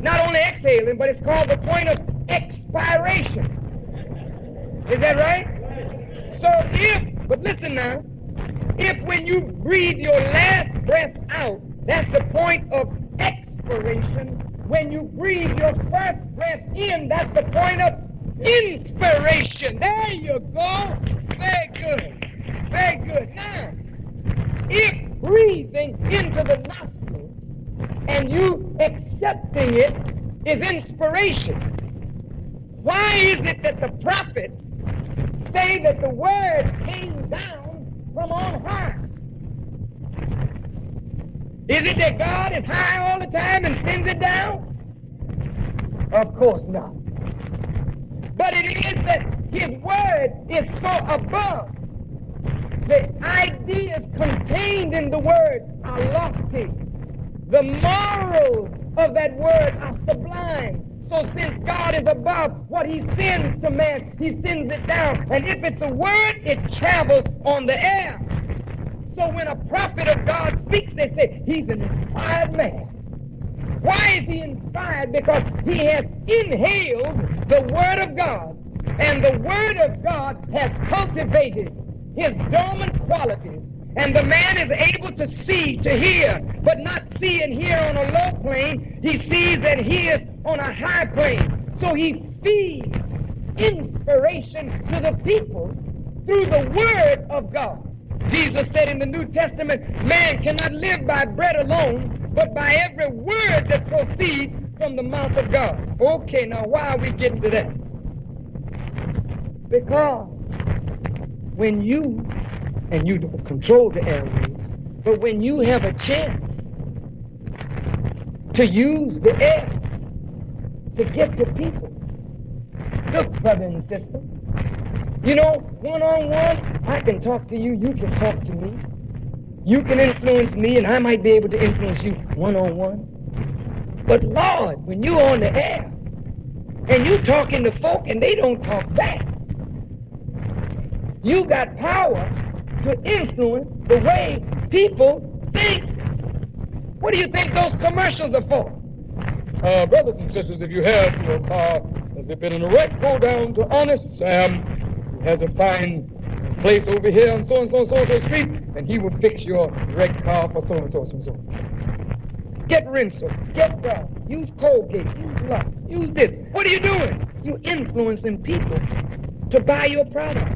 Not only exhaling, but it's called the point of expiration. Is that right? So if, but listen now, if when you breathe your last breath out, that's the point of expiration. When you breathe your first breath in, that's the point of inspiration. There you go. Very good. Very good. Now, if breathing into the nostrils and you accepting it is inspiration, why is it that the prophets say that the word came down from on high? Is it that God is high all the time and sends it down? Of course not. But it is that his word is so above. The ideas contained in the word are lofty. The morals of that word are sublime. So since God is above what he sends to man, he sends it down. And if it's a word, it travels on the air. So when a prophet of God speaks, they say he's an inspired man. Why is he inspired? Because he has inhaled the Word of God, and the Word of God has cultivated his dormant qualities. And the man is able to see, to hear, but not see and hear on a low plane. He sees and hears on a high plane. So he feeds inspiration to the people through the Word of God. Jesus said in the New Testament, man cannot live by bread alone, but by every word that proceeds from the mouth of God. Okay, now why are we getting to that? Because when you, and you don't control the airwaves, but when you have a chance to use the air to get to people, look, brother and sister, you know, one on one, I can talk to you, you can talk to me. You can influence me, and I might be able to influence you one on one. But Lord, when you're on the air and you talking to folk and they don't talk back, you got power to influence the way people think. What do you think those commercials are for? Uh, brothers and sisters, if you have your car has it been in a wreck, go down to Honest Sam, who has a fine place over here on so and so and so and so street, and he will fix your wrecked car for so and so and so. Get Rinso, get that, use Colgate, use Lux, use this. What are you doing? You're influencing people to buy your product.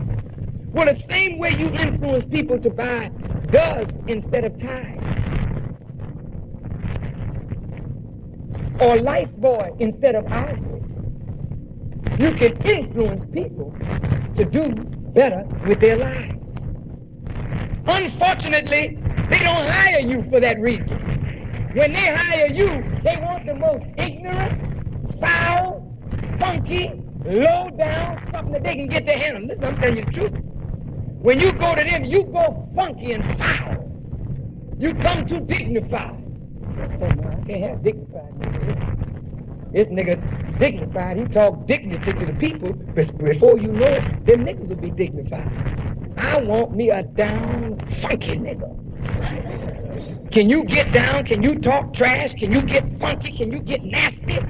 Well, the same way you influence people to buy Duz instead of Tide. Or Lifebuoy instead of Ivory. You can influence people to do better with their lives. Unfortunately, they don't hire you for that reason. When they hire you, they want the most ignorant, foul, funky, low down, something that they can get their hand on. Listen, I'm telling you the truth. When you go to them, you go funky and foul. You come too dignified. Oh, man, I can't have dignified. This nigga dignified. He talk dignity to the people. But before you know it, them niggas will be dignified. I want me a down funky nigga. Can you get down? Can you talk trash? Can you get funky? Can you get nasty?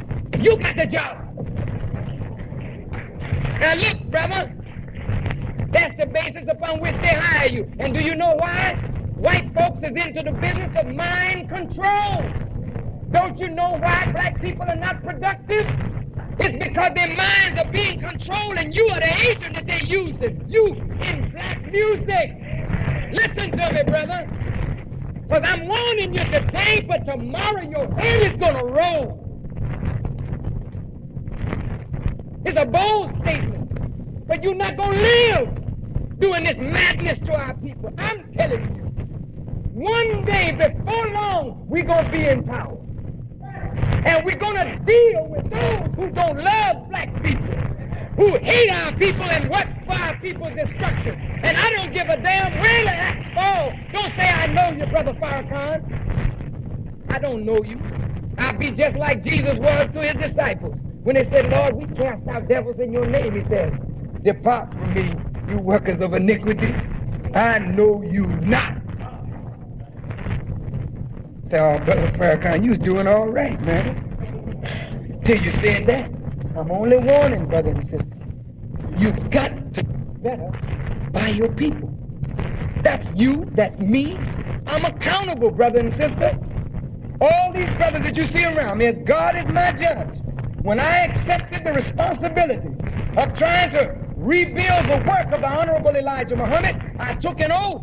You got the job. Now look, brother, that's the basis upon which they hire you. And do you know why? White folks is into the business of mind control. Don't you know why black people are not productive? It's because their minds are being controlled and you are the agent that they're using. You in black music. Listen to me, brother. Because I'm warning you today, but tomorrow your head is going to roll. It's a bold statement, but you're not going to live doing this madness to our people. I'm telling you. One day before long, we're going to be in power. And we're going to deal with those who don't love black people, who hate our people and work for our people's destruction. And I don't give a damn where the falls. Oh, don't say I know you, Brother Farrakhan. I don't know you. I'll be just like Jesus was to his disciples. When they said, Lord, we cast out devils in your name, he says, Depart from me, you workers of iniquity. I know you not. Say, oh, Brother Farrakhan, you was doing all right, man. Till you said that. I'm only warning, brother and sister. You've got to better by your people. That's you, that's me. I'm accountable, brother and sister. All these brothers that you see around me, as God is my judge, when I accepted the responsibility of trying to rebuild the work of the Honorable Elijah Muhammad, I took an oath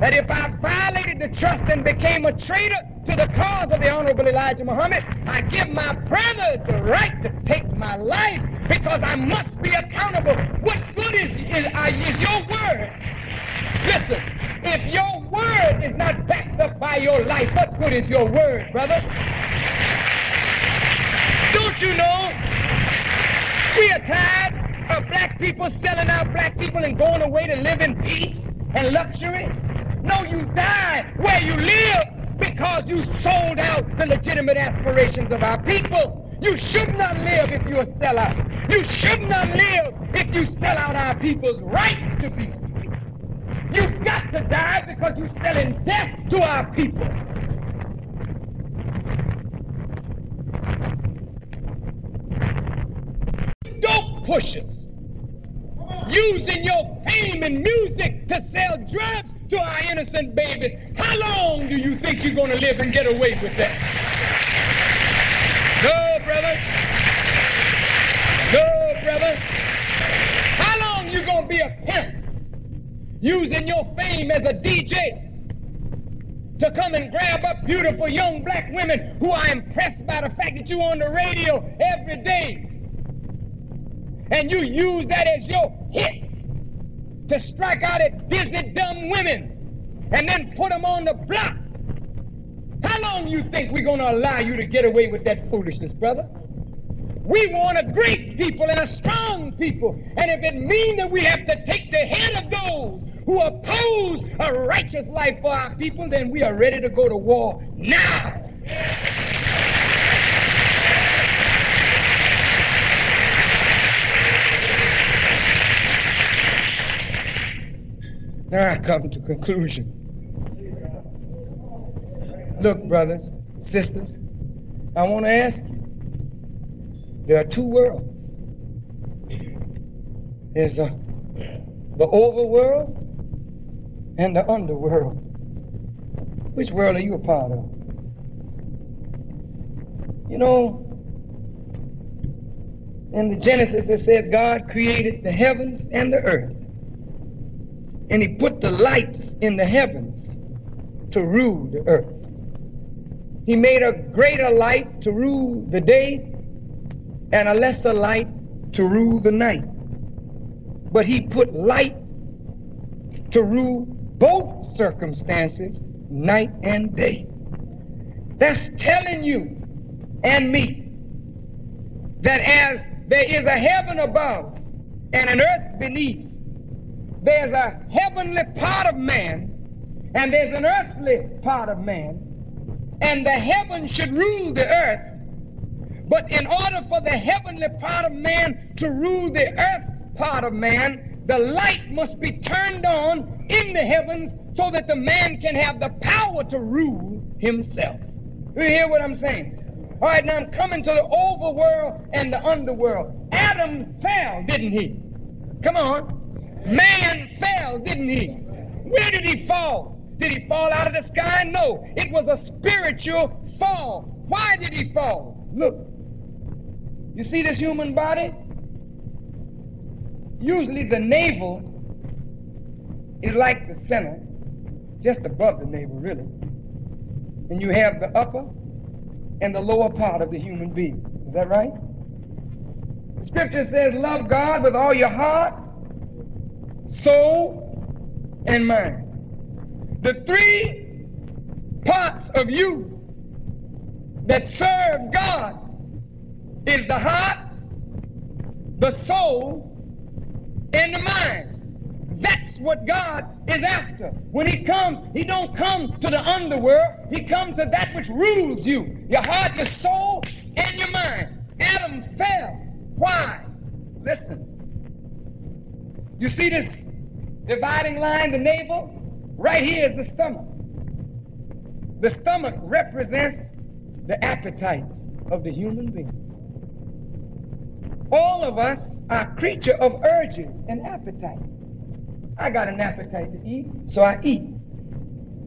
that if I violated the trust and became a traitor to the cause of the Honorable Elijah Muhammad, I give my brothers the right to take my life because I must be accountable. What good is, is, uh, is your word? Listen, if your word is not backed up by your life, what good is your word, brother? Don't you know we are tired of black people selling out black people and going away to live in peace and luxury? No, you die where you live because you sold out the legitimate aspirations of our people. You should not live if you're a sellout. You should not live if you sell out our people's right to be free. You've got to die because you're selling death to our people. Dope pushers using your fame and music to sell drugs to our innocent babies. How long do you think you're going to live and get away with that? No, brother. No, brother. How long you going to be a pimp using your fame as a DJ to come and grab up beautiful young black women who are impressed by the fact that you're on the radio every day and you use that as your hit to strike out at dizzy dumb women and then put them on the block. How long do you think we're going to allow you to get away with that foolishness, brother? We want a great people and a strong people. And if it means that we have to take the head of those who oppose a righteous life for our people, then we are ready to go to war now. Now I come to conclusion. Look, brothers, sisters, I want to ask you. There are two worlds. There's the, the overworld and the underworld. Which world are you a part of? You know, in the Genesis it says God created the heavens and the earth and he put the lights in the heavens to rule the earth. He made a greater light to rule the day and a lesser light to rule the night. But he put light to rule both circumstances, night and day. That's telling you and me that as there is a heaven above and an earth beneath, there's a heavenly part of man and there's an earthly part of man, and the heaven should rule the earth. But in order for the heavenly part of man to rule the earth part of man, the light must be turned on in the heavens so that the man can have the power to rule himself. You hear what I'm saying? All right, now I'm coming to the overworld and the underworld. Adam fell, didn't he? Come on. Man fell, didn't he? Where did he fall? Did he fall out of the sky? No. It was a spiritual fall. Why did he fall? Look. You see this human body? Usually the navel is like the center, just above the navel, really. And you have the upper and the lower part of the human being. Is that right? The scripture says, Love God with all your heart, soul, and mind. The three parts of you that serve God is the heart, the soul, and the mind. That's what God is after. When he comes, he don't come to the underworld. He comes to that which rules you. Your heart, your soul, and your mind. Adam fell. Why? Listen. You see this dividing line, the navel? Right here is the stomach. The stomach represents the appetites of the human being. All of us are creature of urges and appetite. I got an appetite to eat, so I eat.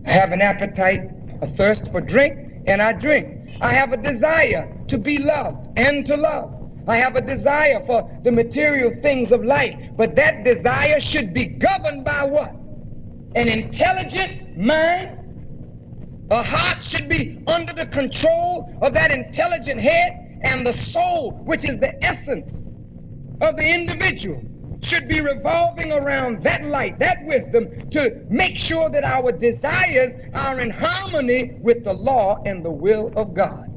I have an appetite, a thirst for drink, and I drink. I have a desire to be loved and to love. I have a desire for the material things of life, but that desire should be governed by what? An intelligent mind. A heart should be under the control of that intelligent head, and the soul, which is the essence of the individual, should be revolving around that light, that wisdom, to make sure that our desires are in harmony with the law and the will of God.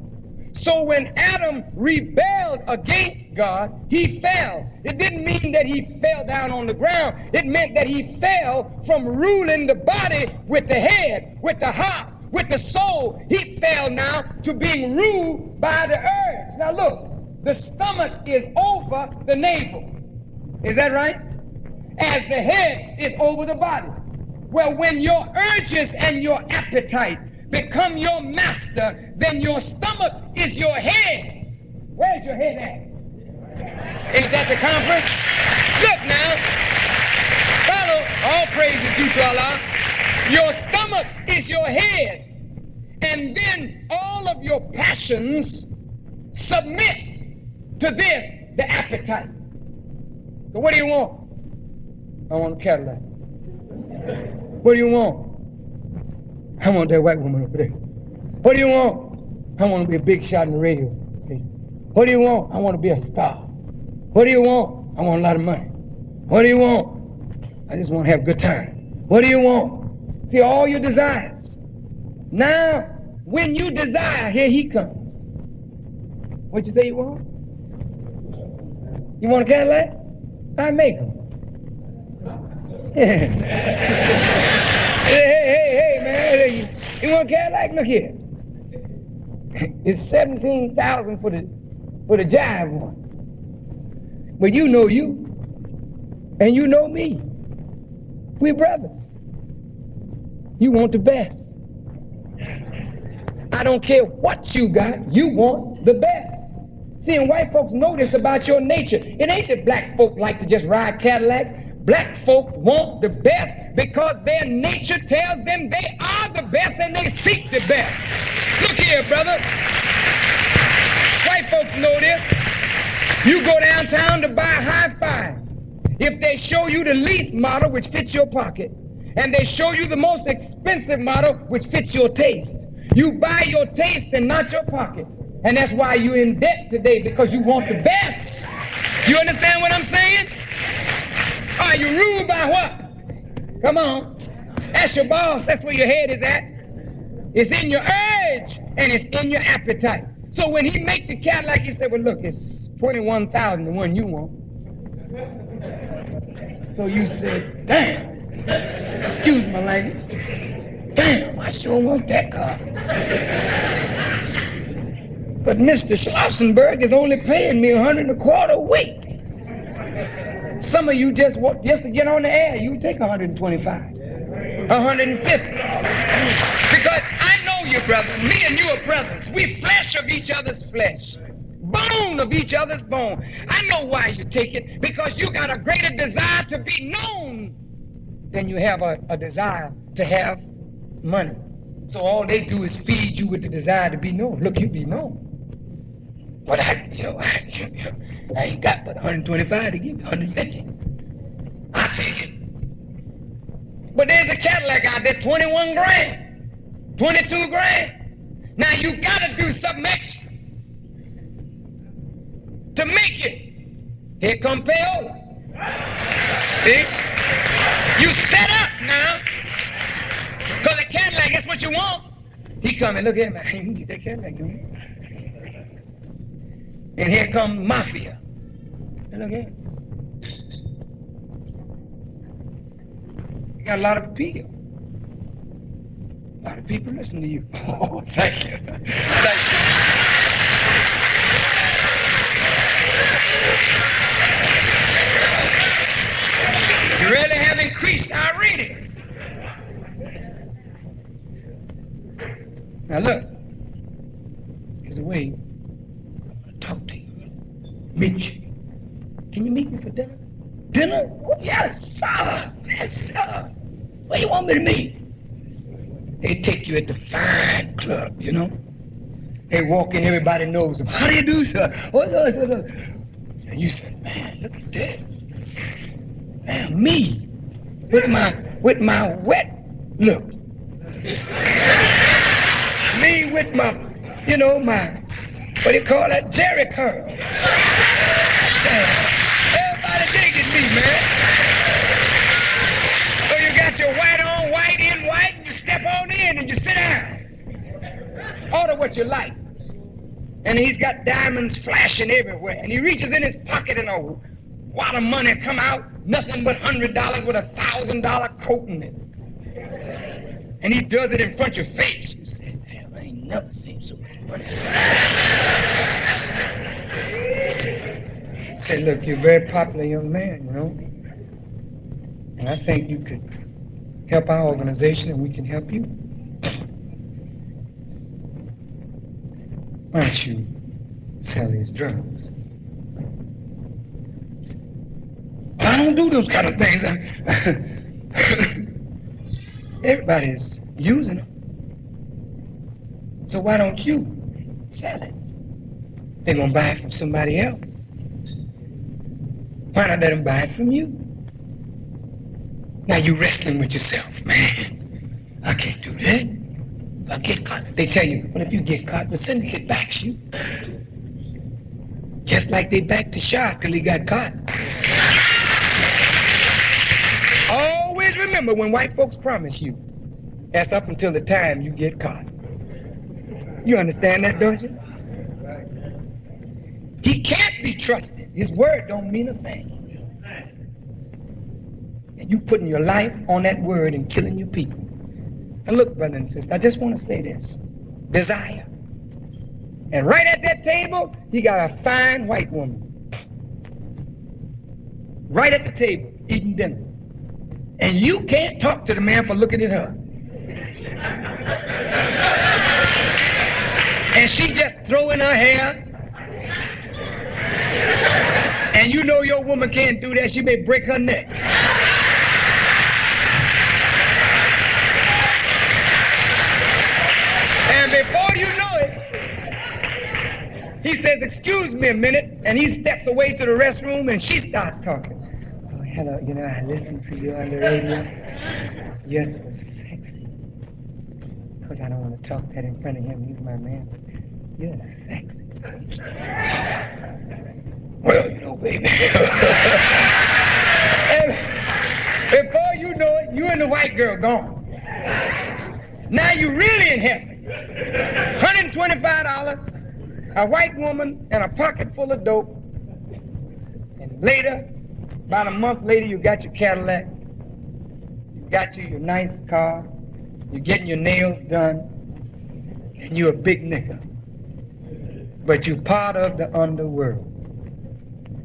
So when Adam rebelled against God, he fell. It didn't mean that he fell down on the ground. It meant that he fell from ruling the body with the head, with the heart, with the soul. He fell now to being ruled by the urge. Now look, the stomach is over the navel. Is that right? As the head is over the body. Well, when your urges and your appetite become your master, then your stomach is your head. Where's your head at? Ain't that the conference? Look now. Follow. All praise is due to Allah. Your stomach is your head. And then all of your passions submit to this, the appetite. So what do you want? I want a Cadillac. What do you want? I want that white woman over there. What do you want? I want to be a big shot in the radio. What do you want? I want to be a star. What do you want? I want a lot of money. What do you want? I just want to have a good time. What do you want? See, all your desires. Now, when you desire, here he comes. What you say you want? You want a Cadillac? I make them. hey, hey, man. You, you want a Cadillac? Look here. It's 17000 for the for the jive one. But you know you, and you know me. We brothers. You want the best. I don't care what you got, you want the best. Seeing white folks know this about your nature. It ain't that black folk like to just ride Cadillacs. Black folk want the best because their nature tells them they are the best and they seek the best. Look here, brother. White folks know this. You go downtown to buy high five. If they show you the least model which fits your pocket, and they show you the most expensive model which fits your taste, you buy your taste and not your pocket. And that's why you're in debt today because you want the best. You understand what I'm saying? Are you ruled by what? Come on. That's your boss. That's where your head is at. It's in your urge and it's in your appetite. So when he makes the Cadillac, he said, well, look, it's 21000 the one you want. So you said, damn. Excuse my language. Damn, I sure want that car. But Mr. Schlossenberg is only paying me a hundred and a quarter a week. Some of you just want just to get on the air, you take 125. 150. Because I know you, brother. Me and you are brothers. We flesh of each other's flesh. Bone of each other's bone. I know why you take it. Because you got a greater desire to be known than you have a, a desire to have money. So all they do is feed you with the desire to be known. Look, you be known. But I, you know, I, I ain't got but 125 to give you, 150. I'll take it. But there's a Cadillac out there, 21 grand, 22 grand. Now you gotta do something extra to make it. Here come payola. See? You set up now. Because the Cadillac, that's what you want. He coming, look at me. You get that Cadillac, do you? And here come Mafia. And look here. You got a lot of appeal. A lot of people listen to you. Oh, thank you. thank you. You really have increased our ratings. Now look, there's a way talk to you, meet you. Can you meet me for dinner? Dinner? Yes, sir. Yes, sir. Where you want me to meet? They take you at the fine club, you know. They walk in, everybody knows them. How do you do, sir? Oh, sir, sir, sir. And you said, man, look at that. Man, me with my with my wet look. me with my, you know, my what do you call that? Jheri curl. Everybody digging me, man. So you got your white on, white in, white, and you step on in and you sit down. Order what you like. And he's got diamonds flashing everywhere. And he reaches in his pocket and a wad of money come out, nothing but hundred dollars with a thousand dollar coat in it. And he does it in front of your face. You say, damn, I ain't never seen so Say, look, you're a very popular young man, you know. And I think you could help our organization and we can help you. Why don't you sell these drugs? I don't do those kind of things. Everybody's using them. So why don't you sell it? They're going to buy it from somebody else. Why not let them buy it from you? Now you're wrestling with yourself, man. I can't do that. If I get caught, they tell you, well, if you get caught, the syndicate backs you. Just like they backed the shot till he got caught. Always remember when white folks promise you, that's up until the time you get caught. You understand that, don't you? He can't be trusted. His word don't mean a thing. And you putting your life on that word and killing your people. And look, brother and sister, I just want to say this. Desire. And right at that table, he got a fine white woman. Right at the table, eating dinner. And you can't talk to the man for looking at her. And she just throwing her hair. And you know your woman can't do that. She may break her neck. And before you know it, he says, Excuse me a minute. And he steps away to the restroom and she starts talking. Oh, hello, you know, I listened to you on the radio. You're so sexy. Because I don't want to talk that in front of him. He's my man. Sexy. well, you know, baby. and before you know it, you and the white girl gone. Now you really in heaven. $125, a white woman, and a pocket full of dope. And later, about a month later, you got your Cadillac. You got you your nice car. You're getting your nails done. And you're a big nigga. But you're part of the underworld.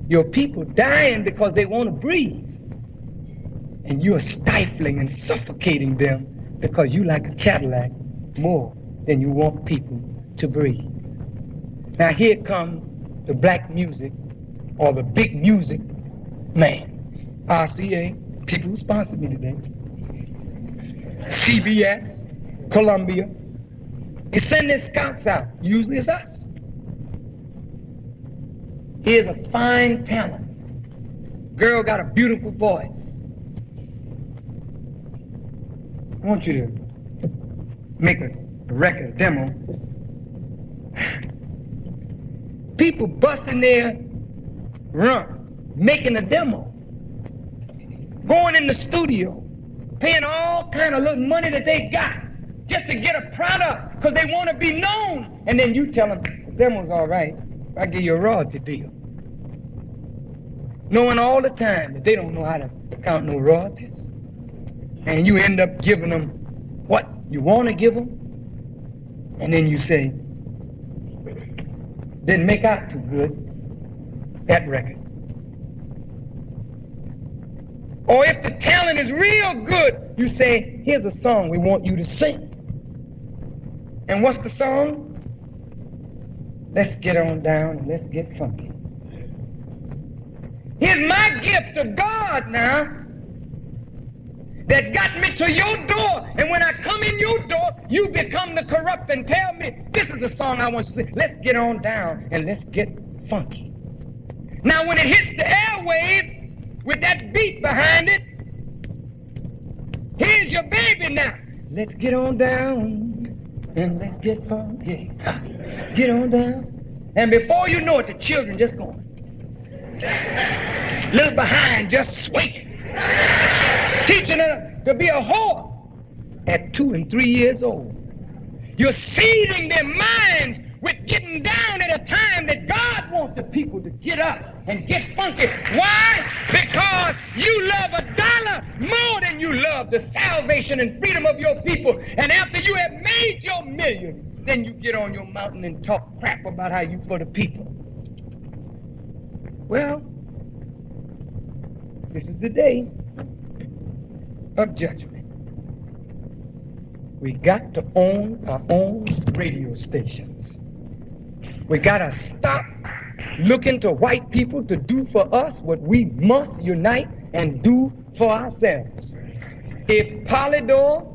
Your people dying because they want to breathe. And you're stifling and suffocating them because you like a Cadillac more than you want people to breathe. Now here comes the black music or the big music man. RCA, people who sponsored me today. CBS, Columbia. They send their scouts out. Usually it's us. Here's a fine talent. Girl got a beautiful voice. I want you to make a record demo. People busting their run, making a demo, going in the studio, paying all kind of little money that they got just to get a product because they want to be known. And then you tell them the demo's all right. I give you a royalty deal. Knowing all the time that they don't know how to count no royalties. And you end up giving them what you want to give them. And then you say, didn't make out too good, that record. Or if the talent is real good, you say, here's a song we want you to sing. And what's the song? Let's get on down and let's get funky. Here's my gift to God now that got me to your door. And when I come in your door, you become the corrupt and tell me, this is the song I want to sing. Let's get on down and let's get funky. Now, when it hits the airwaves with that beat behind it, here's your baby now. Let's get on down and let's get funky. Get on down. And before you know it, the children just going. Little behind, just swinging teaching her to be a whore at two and three years old. You're seeding their minds with getting down at a time that God wants the people to get up and get funky. Why? Because you love a dollar more than you love the salvation and freedom of your people. And after you have made your millions, then you get on your mountain and talk crap about how you for the people. Well, this is the day of judgment. We got to own our own radio stations. We got to stop looking to white people to do for us what we must unite and do for ourselves. If Polydor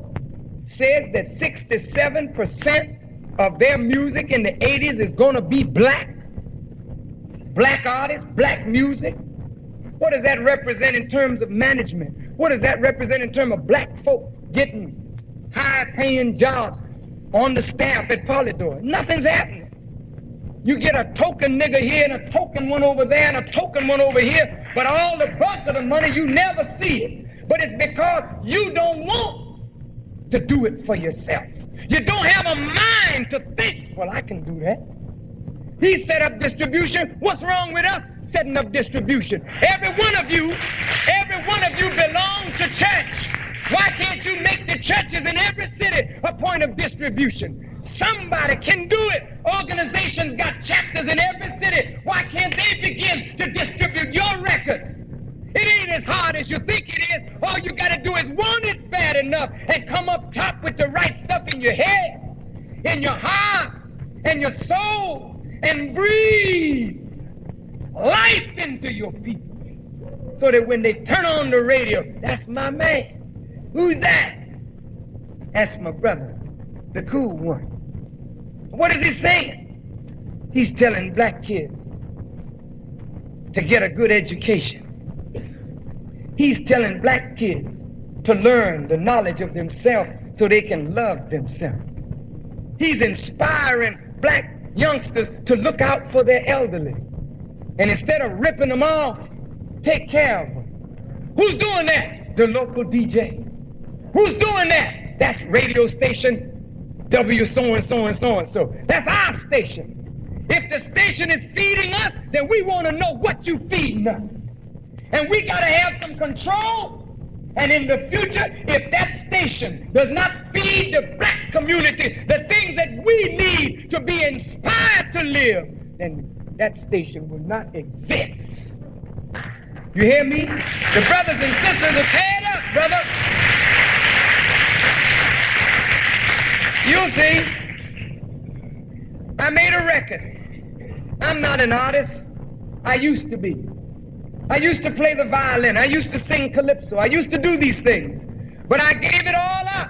says that 67% of their music in the 80s is to be black, black artists, black music, what does that represent in terms of management? What does that represent in terms of black folk getting high paying jobs on the staff at Polydor? Nothing's happening. You get a token nigger here and a token one over there and a token one over here, but all the bulk of the money you never see it. But it's because you don't want to do it for yourself. You don't have a mind to think, well, I can do that. He set up distribution. What's wrong with us setting up distribution? Every one of you, every one of you belong to church. Why can't you make the churches in every city a point of distribution? Somebody can do it. Organizations got chapters in every city. Why can't they begin to distribute your records? It ain't as hard as you think it is. All you got to do is want it bad enough and come up top with the right stuff in your head, in your heart, and your soul, and breathe life into your people. So that when they turn on the radio, that's my man. Who's that? That's my brother, the cool one. What is he saying? He's telling black kids to get a good education. He's telling black kids to learn the knowledge of themselves so they can love themselves. He's inspiring black youngsters to look out for their elderly. And instead of ripping them off, take care of them. Who's doing that? The local DJ. Who's doing that? That's radio station W so and so and so and so. That's our station. If the station is feeding us, then we want to know what you feeding us. And we got to have some control. And in the future, if that station does not feed the black community the things that we need to be inspired to live, then that station will not exist. You hear me? The brothers and sisters are fed up, brother. You'll see. I made a record. I'm not an artist. I used to be. I used to play the violin. I used to sing calypso. I used to do these things. But I gave it all up.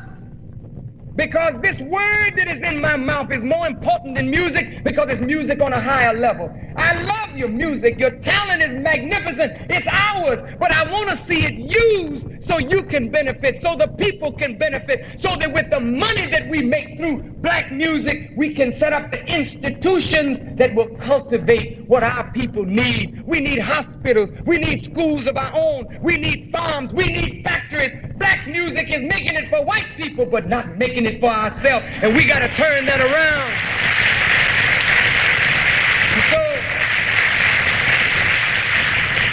Because this word that is in my mouth is more important than music because it's music on a higher level. I love your music. Your talent is magnificent. It's ours. But I want to see it used so you can benefit, so the people can benefit, so that with the money that we make through black music, we can set up the institutions that will cultivate what our people need. We need hospitals. We need schools of our own. We need farms. We need factories. Black music is making it for white people, but not making it for ourselves. And we got to turn that around. So,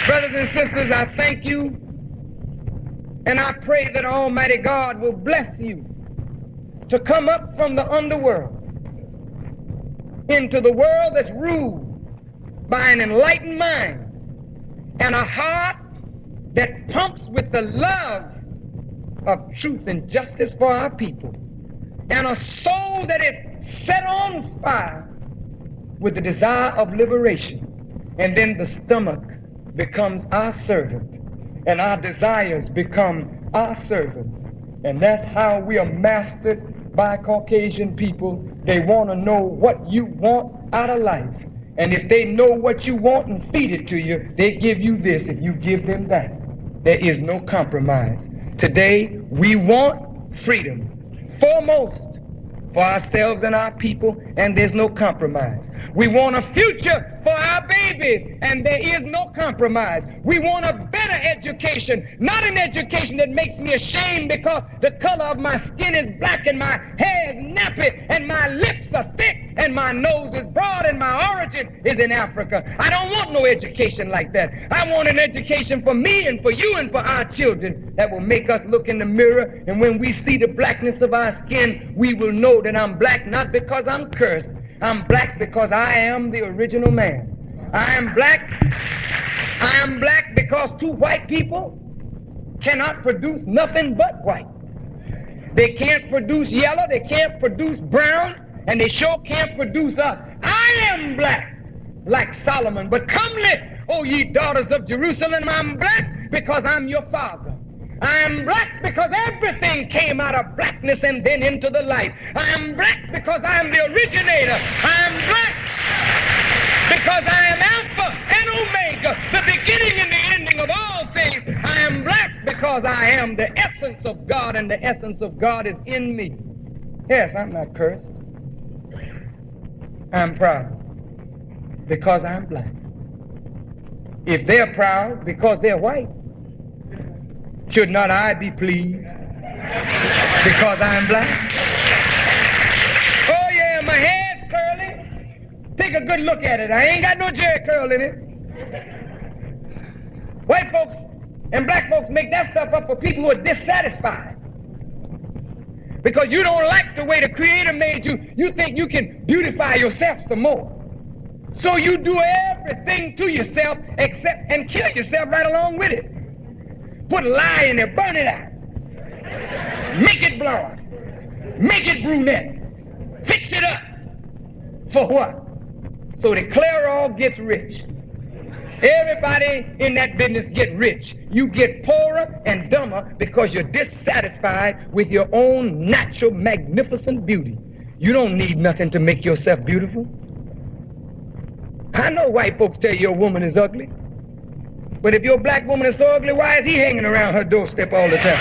brothers and sisters, I thank you and I pray that Almighty God will bless you to come up from the underworld into the world that's ruled by an enlightened mind and a heart that pumps with the love of truth and justice for our people and a soul that is set on fire with the desire of liberation. And then the stomach becomes our servant and our desires become our servants. And that's how we are mastered by Caucasian people. They want to know what you want out of life. And if they know what you want and feed it to you, they give you this if you give them that. There is no compromise. Today, we want freedom. Foremost, for ourselves and our people, and there's no compromise. We want a future for our babies, and there is no compromise. We want a better education, not an education that makes me ashamed because the color of my skin is black and my hair is nappy and my lips are thick and my nose is broad and my origin is in Africa. I don't want no education like that. I want an education for me and for you and for our children that will make us look in the mirror and when we see the blackness of our skin, we will know that I'm black not because I'm cursed. I'm black because I am the original man. I am black. I am black because two white people cannot produce nothing but white. They can't produce yellow, they can't produce brown, and they sure can't produce us. I am black, like Solomon, but comely, O ye daughters of Jerusalem, I'm black because I'm your father. I am black because everything came out of blackness and then into the light. I am black because I am the originator. I am black because I am Alpha and Omega, the beginning and the ending of all things. I am black because I am the essence of God, and the essence of God is in me. Yes, I'm not cursed. I'm proud because I'm black. If they're proud because they're white, should not I be pleased because I'm black? Oh, yeah, my hair's curly. Take a good look at it. I ain't got no Jheri curl in it. White folks and black folks make that stuff up for people who are dissatisfied. Because you don't like the way the Creator made you. You think you can beautify yourself some more. So you do everything to yourself except and kill yourself right along with it. Put a lye in there, burn it out. Make it blonde. Make it brunette. Fix it up. For what? So the Clairol gets rich. Everybody in that business get rich. You get poorer and dumber because you're dissatisfied with your own natural magnificent beauty. You don't need nothing to make yourself beautiful. I know white folks tell you a woman is ugly. But if your black woman is so ugly, why is he hanging around her doorstep all the time?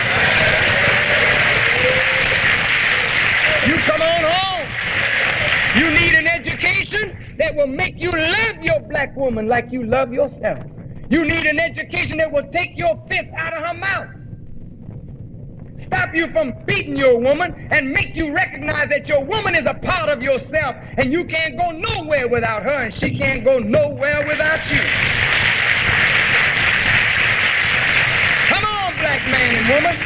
You come on home. You need an education that will make you love your black woman like you love yourself. You need an education that will take your fist out of her mouth. Stop you from beating your woman and make you recognize that your woman is a part of yourself and you can't go nowhere without her and she can't go nowhere without you. Black man and woman.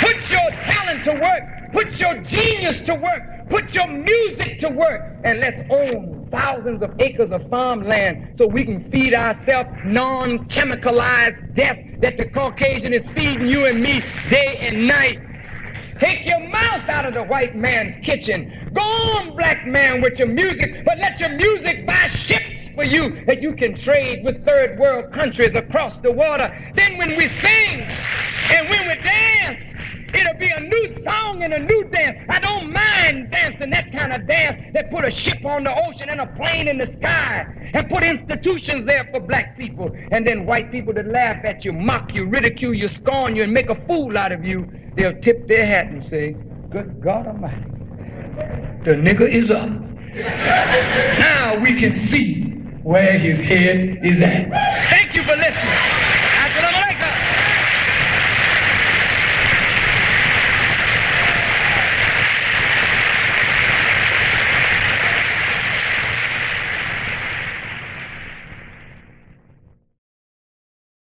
Put your talent to work. Put your genius to work. Put your music to work. And let's own thousands of acres of farmland so we can feed ourselves non-chemicalized death that the Caucasian is feeding you and me day and night. Take your mouth out of the white man's kitchen. Go on, black man, with your music, but let your music buy ships for you that you can trade with third world countries across the water. Then when we sing and when we dance, It'll be a new song and a new dance. I don't mind dancing that kind of dance that put a ship on the ocean and a plane in the sky and put institutions there for black people. And then white people that laugh at you, mock you, ridicule you, scorn you, and make a fool out of you, they'll tip their hat and say, Good God Almighty, the nigger is up. now we can see where his head is at. Thank you for listening.